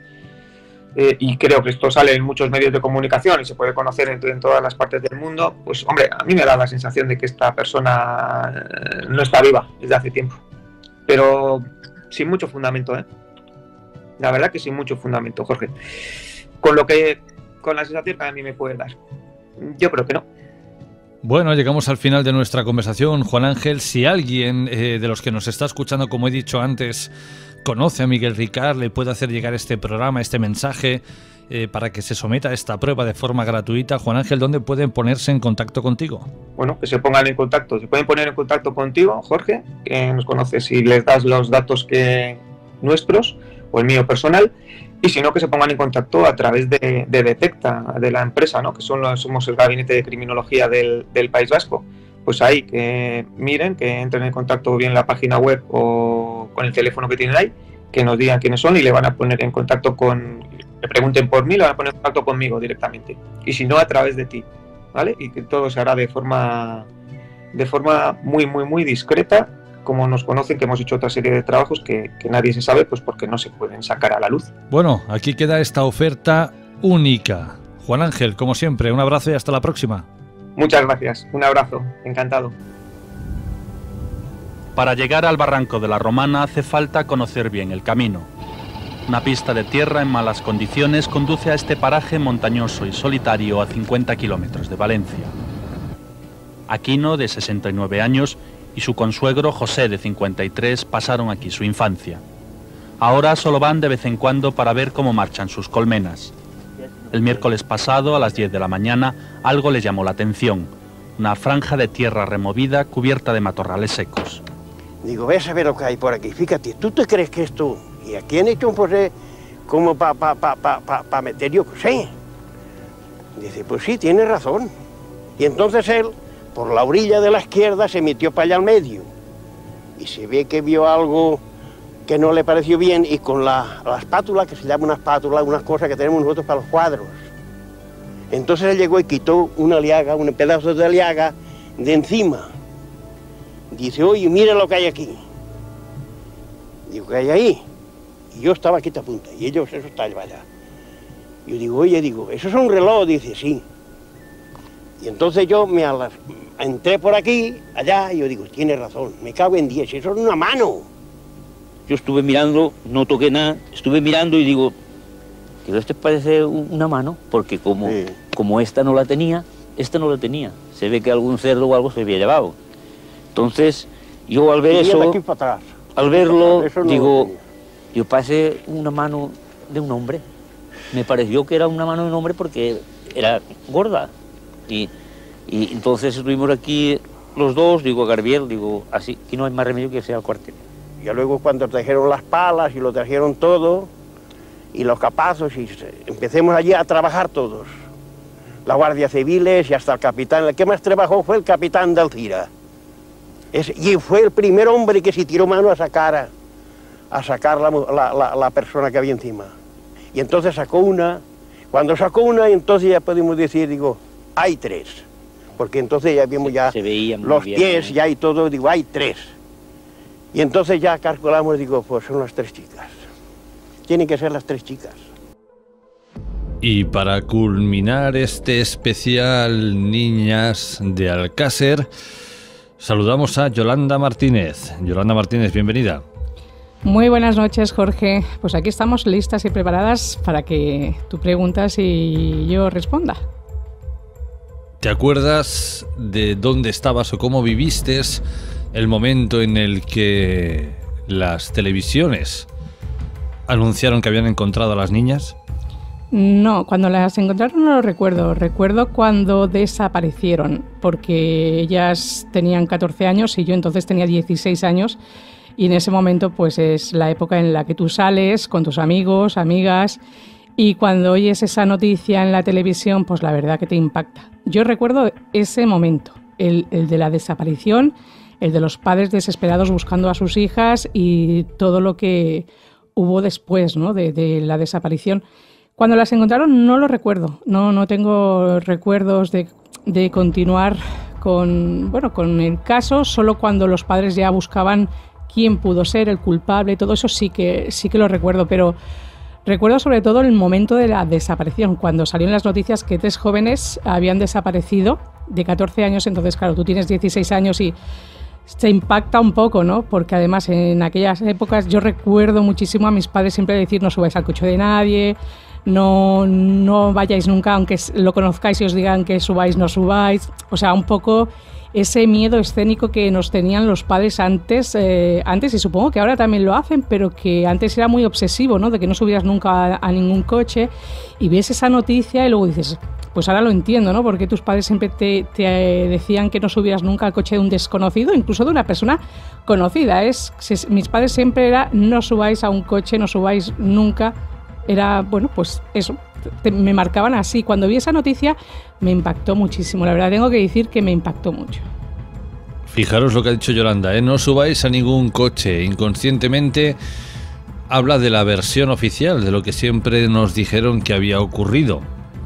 Eh, y creo que esto sale en muchos medios de comunicación y se puede conocer en, en todas las partes del mundo, pues hombre, a mí me da la sensación de que esta persona eh, no está viva desde hace tiempo. Pero sin mucho fundamento, ¿eh? La verdad que sin mucho fundamento, Jorge. Con lo que, con la sensación que a mí me puede dar. Yo creo que no. Bueno, llegamos al final de nuestra conversación. Juan Ángel, si alguien eh, de los que nos está escuchando, como he dicho antes, conoce a Miguel Ricard, le puede hacer llegar este programa, este mensaje, eh, para que se someta a esta prueba de forma gratuita. Juan Ángel, ¿dónde pueden ponerse en contacto contigo? Bueno, que se pongan en contacto. Se pueden poner en contacto contigo, Jorge, que nos conoces y les das los datos que nuestros o el mío personal. Y si no, que se pongan en contacto a través de, de Detecta, de la empresa, ¿no? que somos el gabinete de criminología del, del País Vasco. Pues ahí, que miren, que entren en contacto bien en la página web o con el teléfono que tienen ahí, que nos digan quiénes son y le van a poner en contacto con, le pregunten por mí, le van a poner en contacto conmigo directamente. Y si no, a través de ti, ¿vale? Y que todo se hará de forma, de forma muy, muy, muy discreta, como nos conocen, que hemos hecho otra serie de trabajos que, que nadie se sabe, pues porque no se pueden sacar a la luz. Bueno, aquí queda esta oferta única. Juan Ángel, como siempre, un abrazo y hasta la próxima. Muchas gracias, un abrazo, encantado. Para llegar al barranco de la Romana hace falta conocer bien el camino. Una pista de tierra en malas condiciones conduce a este paraje montañoso y solitario a 50 kilómetros de Valencia. Aquino, de 69 años, y su consuegro José, de 53, pasaron aquí su infancia. Ahora solo van de vez en cuando para ver cómo marchan sus colmenas. El miércoles pasado, a las 10 de la mañana, algo les llamó la atención. Una franja de tierra removida cubierta de matorrales secos. Digo, ves a ver lo que hay por aquí. Fíjate, ¿tú te crees que esto... ¿Y aquí han hecho un posé como para pa, pa, pa, pa, meter yo qué sé? Dice, pues sí, tiene razón. Y entonces él, por la orilla de la izquierda, se metió para allá al medio. Y se ve que vio algo que no le pareció bien y con la, la espátula, que se llama una espátula, unas cosas que tenemos nosotros para los cuadros. Entonces él llegó y quitó una liaga, un pedazo de liaga de encima. Dice, oye, mira lo que hay aquí. Digo, ¿qué hay ahí? Y yo estaba aquí a punta, y ellos, eso está allá. Yo digo, oye, digo, ¿eso es un reloj? Dice, sí. Y entonces yo me entré por aquí, allá, y yo digo, tiene razón, me cago en 10, eso es una mano. Yo estuve mirando, no toqué nada, estuve mirando y digo, digo, este parece un- una mano, porque como, como esta no la tenía, esta no la tenía. Se ve que algún cerdo o algo se había llevado. Entonces, yo al ver eso, aquí para atrás. al verlo, Eso no lo digo, yo parece una mano de un hombre. Me pareció que era una mano de un hombre porque era gorda. Y, y entonces estuvimos aquí los dos, digo, Garbiel, digo, así, que no hay más remedio que sea el cuartel. Y luego cuando trajeron las palas y lo trajeron todo, y los capazos, y empecemos allí a trabajar todos. La Guardia Civiles y hasta el capitán. El que más trabajó fue el capitán de Alcira. Es- y fue el primer hombre que se tiró mano a sacar, a, sacar la, la- la- la persona que había encima. Y entonces sacó una. Cuando sacó una, entonces ya podemos decir, digo, hay tres. Porque entonces ya vimos ya Se los bien, pies, ¿no? ya y todo, digo, hay tres. Y entonces ya calculamos, digo, pues son las tres chicas. Tienen que ser las tres chicas. Y para culminar este especial Niñas de Alcácer, saludamos a Yolanda Martínez. Yolanda Martínez, bienvenida. Muy buenas noches, Jorge. Pues aquí estamos listas y preparadas para que tú preguntas y yo responda. ¿Te acuerdas de dónde estabas o cómo viviste el momento en el que las televisiones anunciaron que habían encontrado a las niñas? No, cuando las encontraron no lo recuerdo. Recuerdo cuando desaparecieron, porque ellas tenían 14 años y yo entonces tenía 16 años. Y en ese momento, pues es la época en la que tú sales con tus amigos, amigas, y cuando oyes esa noticia en la televisión, pues la verdad que te impacta. Yo recuerdo ese momento, el, el de la desaparición, el de los padres desesperados buscando a sus hijas y todo lo que hubo después ¿no? de, la desaparición. Cuando las encontraron no lo recuerdo, no, no tengo recuerdos de, de continuar con, bueno, con el caso, solo cuando los padres ya buscaban quién pudo ser el culpable, todo eso sí que, sí que lo recuerdo, pero recuerdo sobre todo el momento de la desaparición, cuando salieron las noticias que tres jóvenes habían desaparecido de 14 años, entonces claro, tú tienes 16 años y se impacta un poco, ¿no? Porque además en aquellas épocas yo recuerdo muchísimo a mis padres siempre decir no subáis al coche de nadie, no, no vayáis nunca, aunque lo conozcáis y os digan que subáis, no subáis. O sea, un poco ese miedo escénico que nos tenían los padres antes, eh, antes y supongo que ahora también lo hacen, pero que antes era muy obsesivo, ¿no? De que no subieras nunca a, ningún coche y ves esa noticia y luego dices, pues ahora lo entiendo, ¿no? Porque tus padres siempre te, te decían que no subieras nunca al coche de un desconocido, incluso de una persona conocida. Es, mis padres siempre era no subáis a un coche, no subáis nunca era, bueno, pues eso, me marcaban así. Cuando vi esa noticia me impactó muchísimo, la verdad tengo que decir que me impactó mucho. Fijaros lo que ha dicho Yolanda, ¿eh? no subáis a ningún coche inconscientemente. Habla de la versión oficial, de lo que siempre nos dijeron que había ocurrido.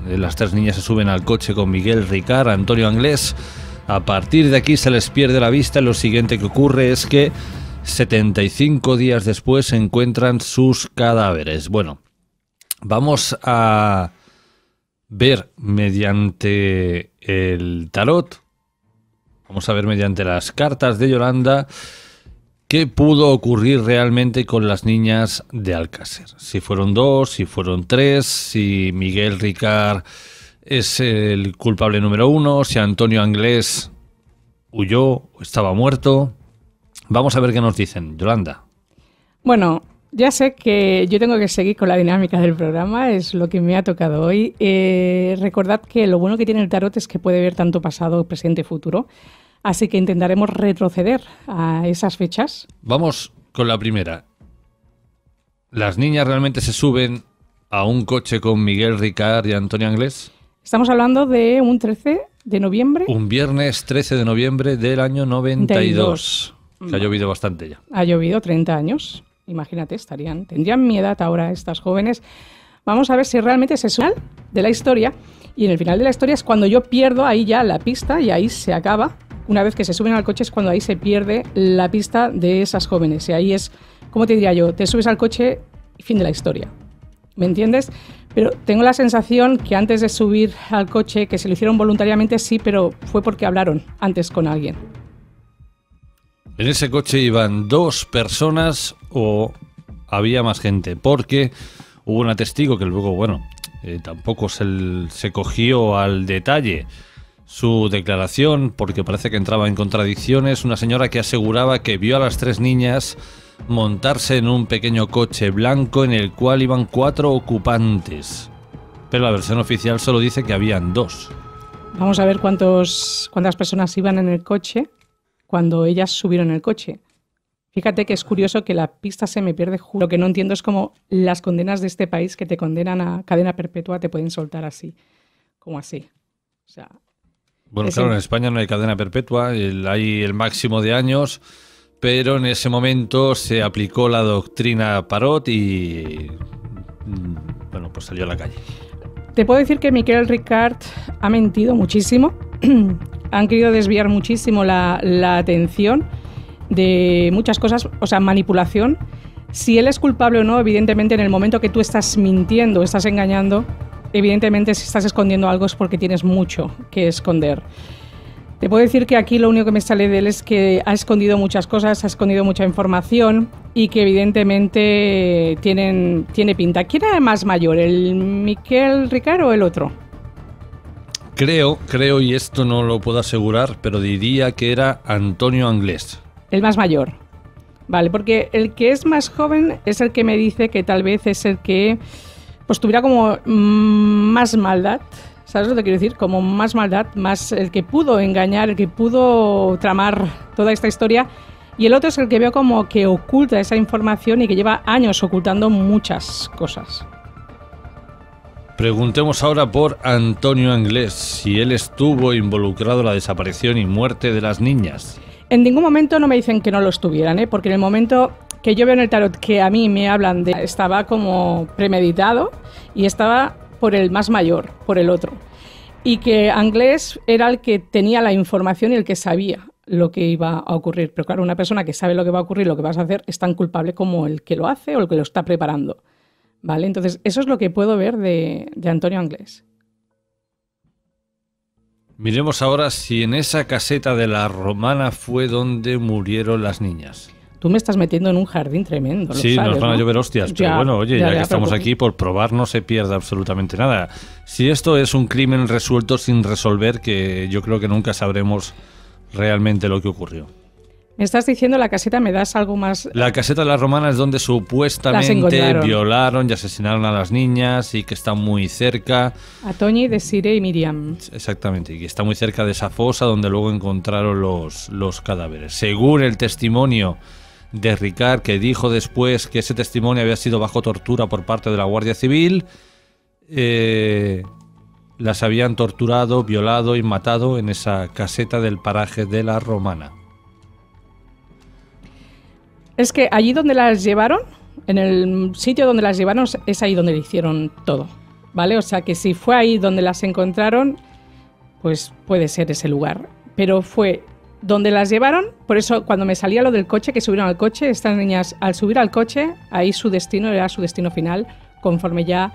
Las tres niñas se suben al coche con Miguel Ricard, Antonio Anglés. A partir de aquí se les pierde la vista. Lo siguiente que ocurre es que 75 días después se encuentran sus cadáveres. Bueno, Vamos a ver mediante el tarot, vamos a ver mediante las cartas de Yolanda, qué pudo ocurrir realmente con las niñas de Alcácer. Si fueron dos, si fueron tres, si Miguel Ricard es el culpable número uno, si Antonio Anglés huyó o estaba muerto. Vamos a ver qué nos dicen. Yolanda. Bueno, ya sé que yo tengo que seguir con la dinámica del programa, es lo que me ha tocado hoy. Eh, recordad que lo bueno que tiene el tarot es que puede ver tanto pasado, presente y futuro. Así que intentaremos retroceder a esas fechas. Vamos con la primera. ¿Las niñas realmente se suben a un coche con Miguel Ricard y Antonio Anglés? Estamos hablando de un 13 de noviembre. Un viernes 13 de noviembre del año 92. Que ha llovido bastante ya. Ha llovido 30 años imagínate, estarían, tendrían mi edad ahora estas jóvenes. Vamos a ver si realmente es final de la historia. Y en el final de la historia es cuando yo pierdo ahí ya la pista y ahí se acaba. Una vez que se suben al coche es cuando ahí se pierde la pista de esas jóvenes. Y ahí es, ¿cómo te diría yo? Te subes al coche y fin de la historia. ¿Me entiendes? Pero tengo la sensación que antes de subir al coche, que se lo hicieron voluntariamente, sí, pero fue porque hablaron antes con alguien. En ese coche iban dos personas o había más gente, porque hubo un testigo que luego, bueno, eh, tampoco se, se cogió al detalle su declaración porque parece que entraba en contradicciones. Una señora que aseguraba que vio a las tres niñas montarse en un pequeño coche blanco en el cual iban cuatro ocupantes. Pero la versión oficial solo dice que habían dos. Vamos a ver cuántos, cuántas personas iban en el coche cuando ellas subieron el coche. Fíjate que es curioso que la pista se me pierde. Lo que no entiendo es cómo las condenas de este país que te condenan a cadena perpetua te pueden soltar así, como así. O sea, bueno, claro, en España no hay cadena perpetua, hay el máximo de años, pero en ese momento se aplicó la doctrina Parot y mm, bueno, pues salió a la calle. Te puedo decir que Miquel Ricard ha mentido muchísimo han querido desviar muchísimo la, atención de muchas cosas, o sea, manipulación. Si él es culpable o no, evidentemente en el momento que tú estás mintiendo, estás engañando, evidentemente si estás escondiendo algo es porque tienes mucho que esconder. Te puedo decir que aquí lo único que me sale de él es que ha escondido muchas cosas, ha escondido mucha información y que evidentemente tienen, tiene pinta. ¿Quién era más mayor, el Miquel Ricard o el otro? Creo, creo, y esto no lo puedo asegurar, pero diría que era Antonio Anglés. El más mayor. Vale, porque el que es más joven es el que me dice que tal vez es el que pues tuviera como mm, más maldad. ¿Sabes lo que quiero decir? Como más maldad, más el que pudo engañar, el que pudo tramar toda esta historia. Y el otro es el que veo como que oculta esa información y que lleva años ocultando muchas cosas. Preguntemos ahora por Antonio Anglés, si él estuvo involucrado en la desaparición y muerte de las niñas. En ningún momento no me dicen que no lo estuvieran, ¿eh? porque en el momento que yo veo en el tarot que a mí me hablan de estaba como premeditado y estaba por el más mayor, por el otro. Y que Anglés era el que tenía la información y el que sabía lo que iba a ocurrir. Pero claro, una persona que sabe lo que va a ocurrir, lo que vas a hacer, es tan culpable como el que lo hace o el que lo está preparando. ¿Vale? Entonces, eso es lo que puedo ver de, de Antonio Anglés. Miremos ahora si en esa caseta de la romana fue donde murieron las niñas. Tú me estás metiendo en un jardín tremendo. Sí, sabes, nos van a llover hostias, pero Ya, bueno, oye, ya, ya, ya, que estamos aquí por probar no se pierde absolutamente nada. Si esto es un crimen resuelto sin resolver, que yo creo que nunca sabremos realmente lo que ocurrió. Me estás diciendo la caseta, ¿me das algo más? La caseta de la romana es donde Las supuestamente violaron y asesinaron a las niñas y que está muy cerca, A Toñi, Desire y Miriam. exactamente, y que está muy cerca de esa fosa donde luego encontraron los, los cadáveres. Según el testimonio de Ricard, que dijo después que ese testimonio había sido bajo tortura por parte de la Guardia Civil, eh, las habían torturado, violado y matado en esa caseta del paraje de la Romana. Es que allí donde las llevaron, en el sitio donde las llevaron, es ahí donde le hicieron todo. ¿Vale? O sea que si fue ahí donde las encontraron, pues puede ser ese lugar. Pero fue donde las llevaron, por eso cuando me salía lo del coche, que subieron al coche, estas niñas al subir al coche, ahí su destino era su destino final, conforme ya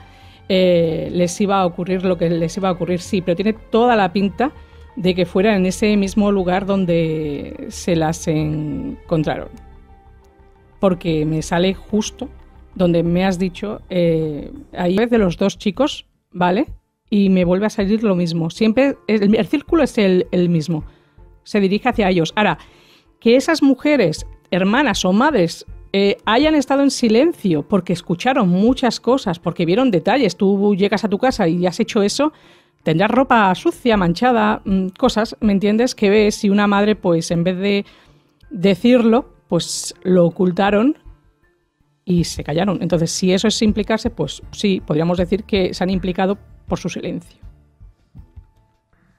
eh, les iba a ocurrir lo que les iba a ocurrir, sí, pero tiene toda la pinta de que fuera en ese mismo lugar donde se las encontraron. Porque me sale justo donde me has dicho, eh, ahí de los dos chicos, ¿vale? Y me vuelve a salir lo mismo. Siempre el, círculo es el, mismo. Se dirige hacia ellos. Ahora, que esas mujeres, hermanas o madres, eh, hayan estado en silencio porque escucharon muchas cosas, porque vieron detalles. Tú llegas a tu casa y has hecho eso, tendrás ropa sucia, manchada, mm, cosas, ¿me entiendes? Que ves y una madre, pues en vez de decirlo, pues lo ocultaron y se callaron. Entonces, si eso es implicarse, pues sí, podríamos decir que se han implicado por su silencio.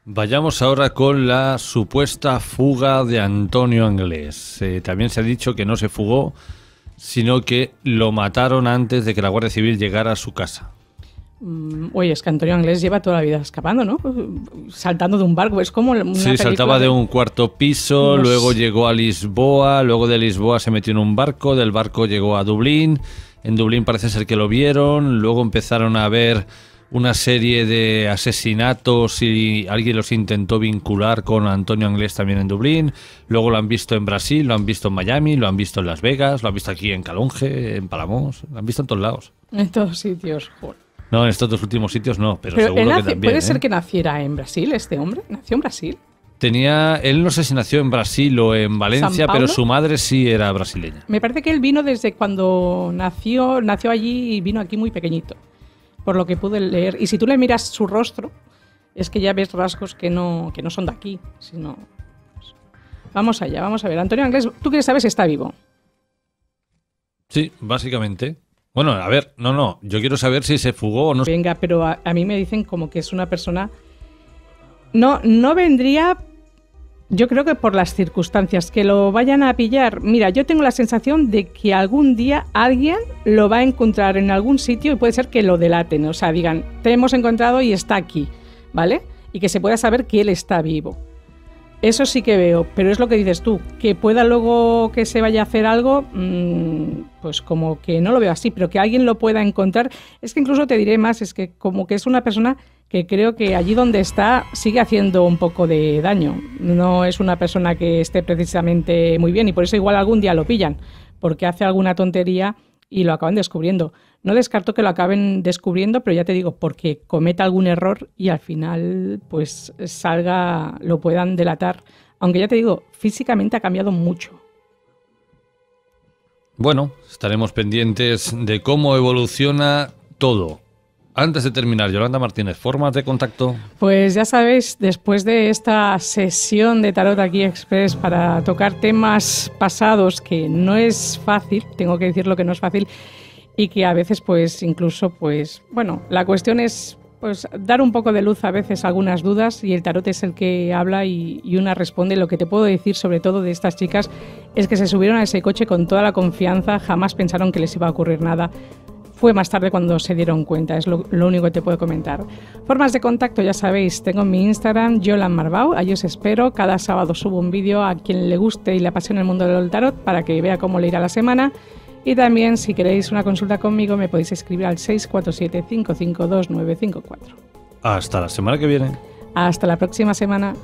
Vayamos ahora con la supuesta fuga de Antonio Anglés. Eh, también se ha dicho que no se fugó, sino que lo mataron antes de que la Guardia Civil llegara a su casa. Mm, Oye, es que Antonio Anglés lleva toda la vida escapando, ¿no? Saltando de un barco, es como una Sí, saltaba de un cuarto piso, luego llegó a Lisboa, luego de Lisboa se metió en un barco, del barco llegó a Dublín, en Dublín parece ser que lo vieron, luego empezaron a ver una serie de asesinatos y alguien los intentó vincular con Antonio Anglés también en Dublín, luego lo han visto en Brasil, lo han visto en Miami, lo han visto en Las Vegas, lo han visto aquí en Calonge, en Palamos, lo han visto en todos lados. En todos sitios, joder. No, en estos dos últimos sitios no, pero, seguro que también. puede ¿eh? ser que naciera en Brasil, este hombre. Nació en Brasil. Tenía, él no sé si nació en Brasil o en Valencia, ¿San pero su madre sí era brasileña. Me parece que él vino desde cuando nació, nació allí y vino aquí muy pequeñito, por lo que pude leer. Y si tú le miras su rostro, es que ya ves rasgos que no, que no son de aquí, sino... pues, Vamos allá, vamos a ver. Antonio Anglés, ¿tú qué sabes si está vivo? Sí, básicamente. Bueno, a ver, no, no, yo quiero saber si se fugó o no. Venga, pero a, a mí me dicen como que es una persona... No, no vendría, yo creo que por las circunstancias, que lo vayan a pillar. Mira, yo tengo la sensación de que algún día alguien lo va a encontrar en algún sitio y puede ser que lo delaten, o sea, digan, te hemos encontrado y está aquí, ¿vale? Y que se pueda saber que él está vivo. Eso sí que veo, pero es lo que dices tú, que pueda luego que se vaya a hacer algo, mm, pues como que no lo veo así, pero que alguien lo pueda encontrar. Es que incluso te diré más, es que como que es una persona que creo que allí donde está sigue haciendo un poco de daño. No es una persona que esté precisamente muy bien y por eso igual algún día lo pillan, porque hace alguna tontería y lo acaban descubriendo. No descarto que lo acaben descubriendo, pero ya te digo, porque cometa algún error y al final pues salga, lo puedan delatar. Aunque ya te digo, físicamente ha cambiado mucho. Bueno, estaremos pendientes de cómo evoluciona todo. Antes de terminar, Yolanda Martínez, formas de contacto. Pues ya sabéis, después de esta sesión de Tarot aquí Express para tocar temas pasados, que no es fácil, tengo que decirlo que no es fácil, y que a veces pues incluso pues, bueno, la cuestión es pues dar un poco de luz a veces algunas dudas y el tarot es el que habla y, una responde. Lo que te puedo decir sobre todo de estas chicas es que se subieron a ese coche con toda la confianza, jamás pensaron que les iba a ocurrir nada. Fue más tarde cuando se dieron cuenta, es lo, lo único que te puedo comentar. Formas de contacto, ya sabéis, tengo mi Instagram, Yolan Marbau, ahí os espero. Cada sábado subo un vídeo a quien le guste y le apasione el mundo del tarot para que vea cómo le irá la semana. Y también, si queréis una consulta conmigo, me podéis escribir al 647-552-954. Hasta la semana que viene. Hasta la próxima semana.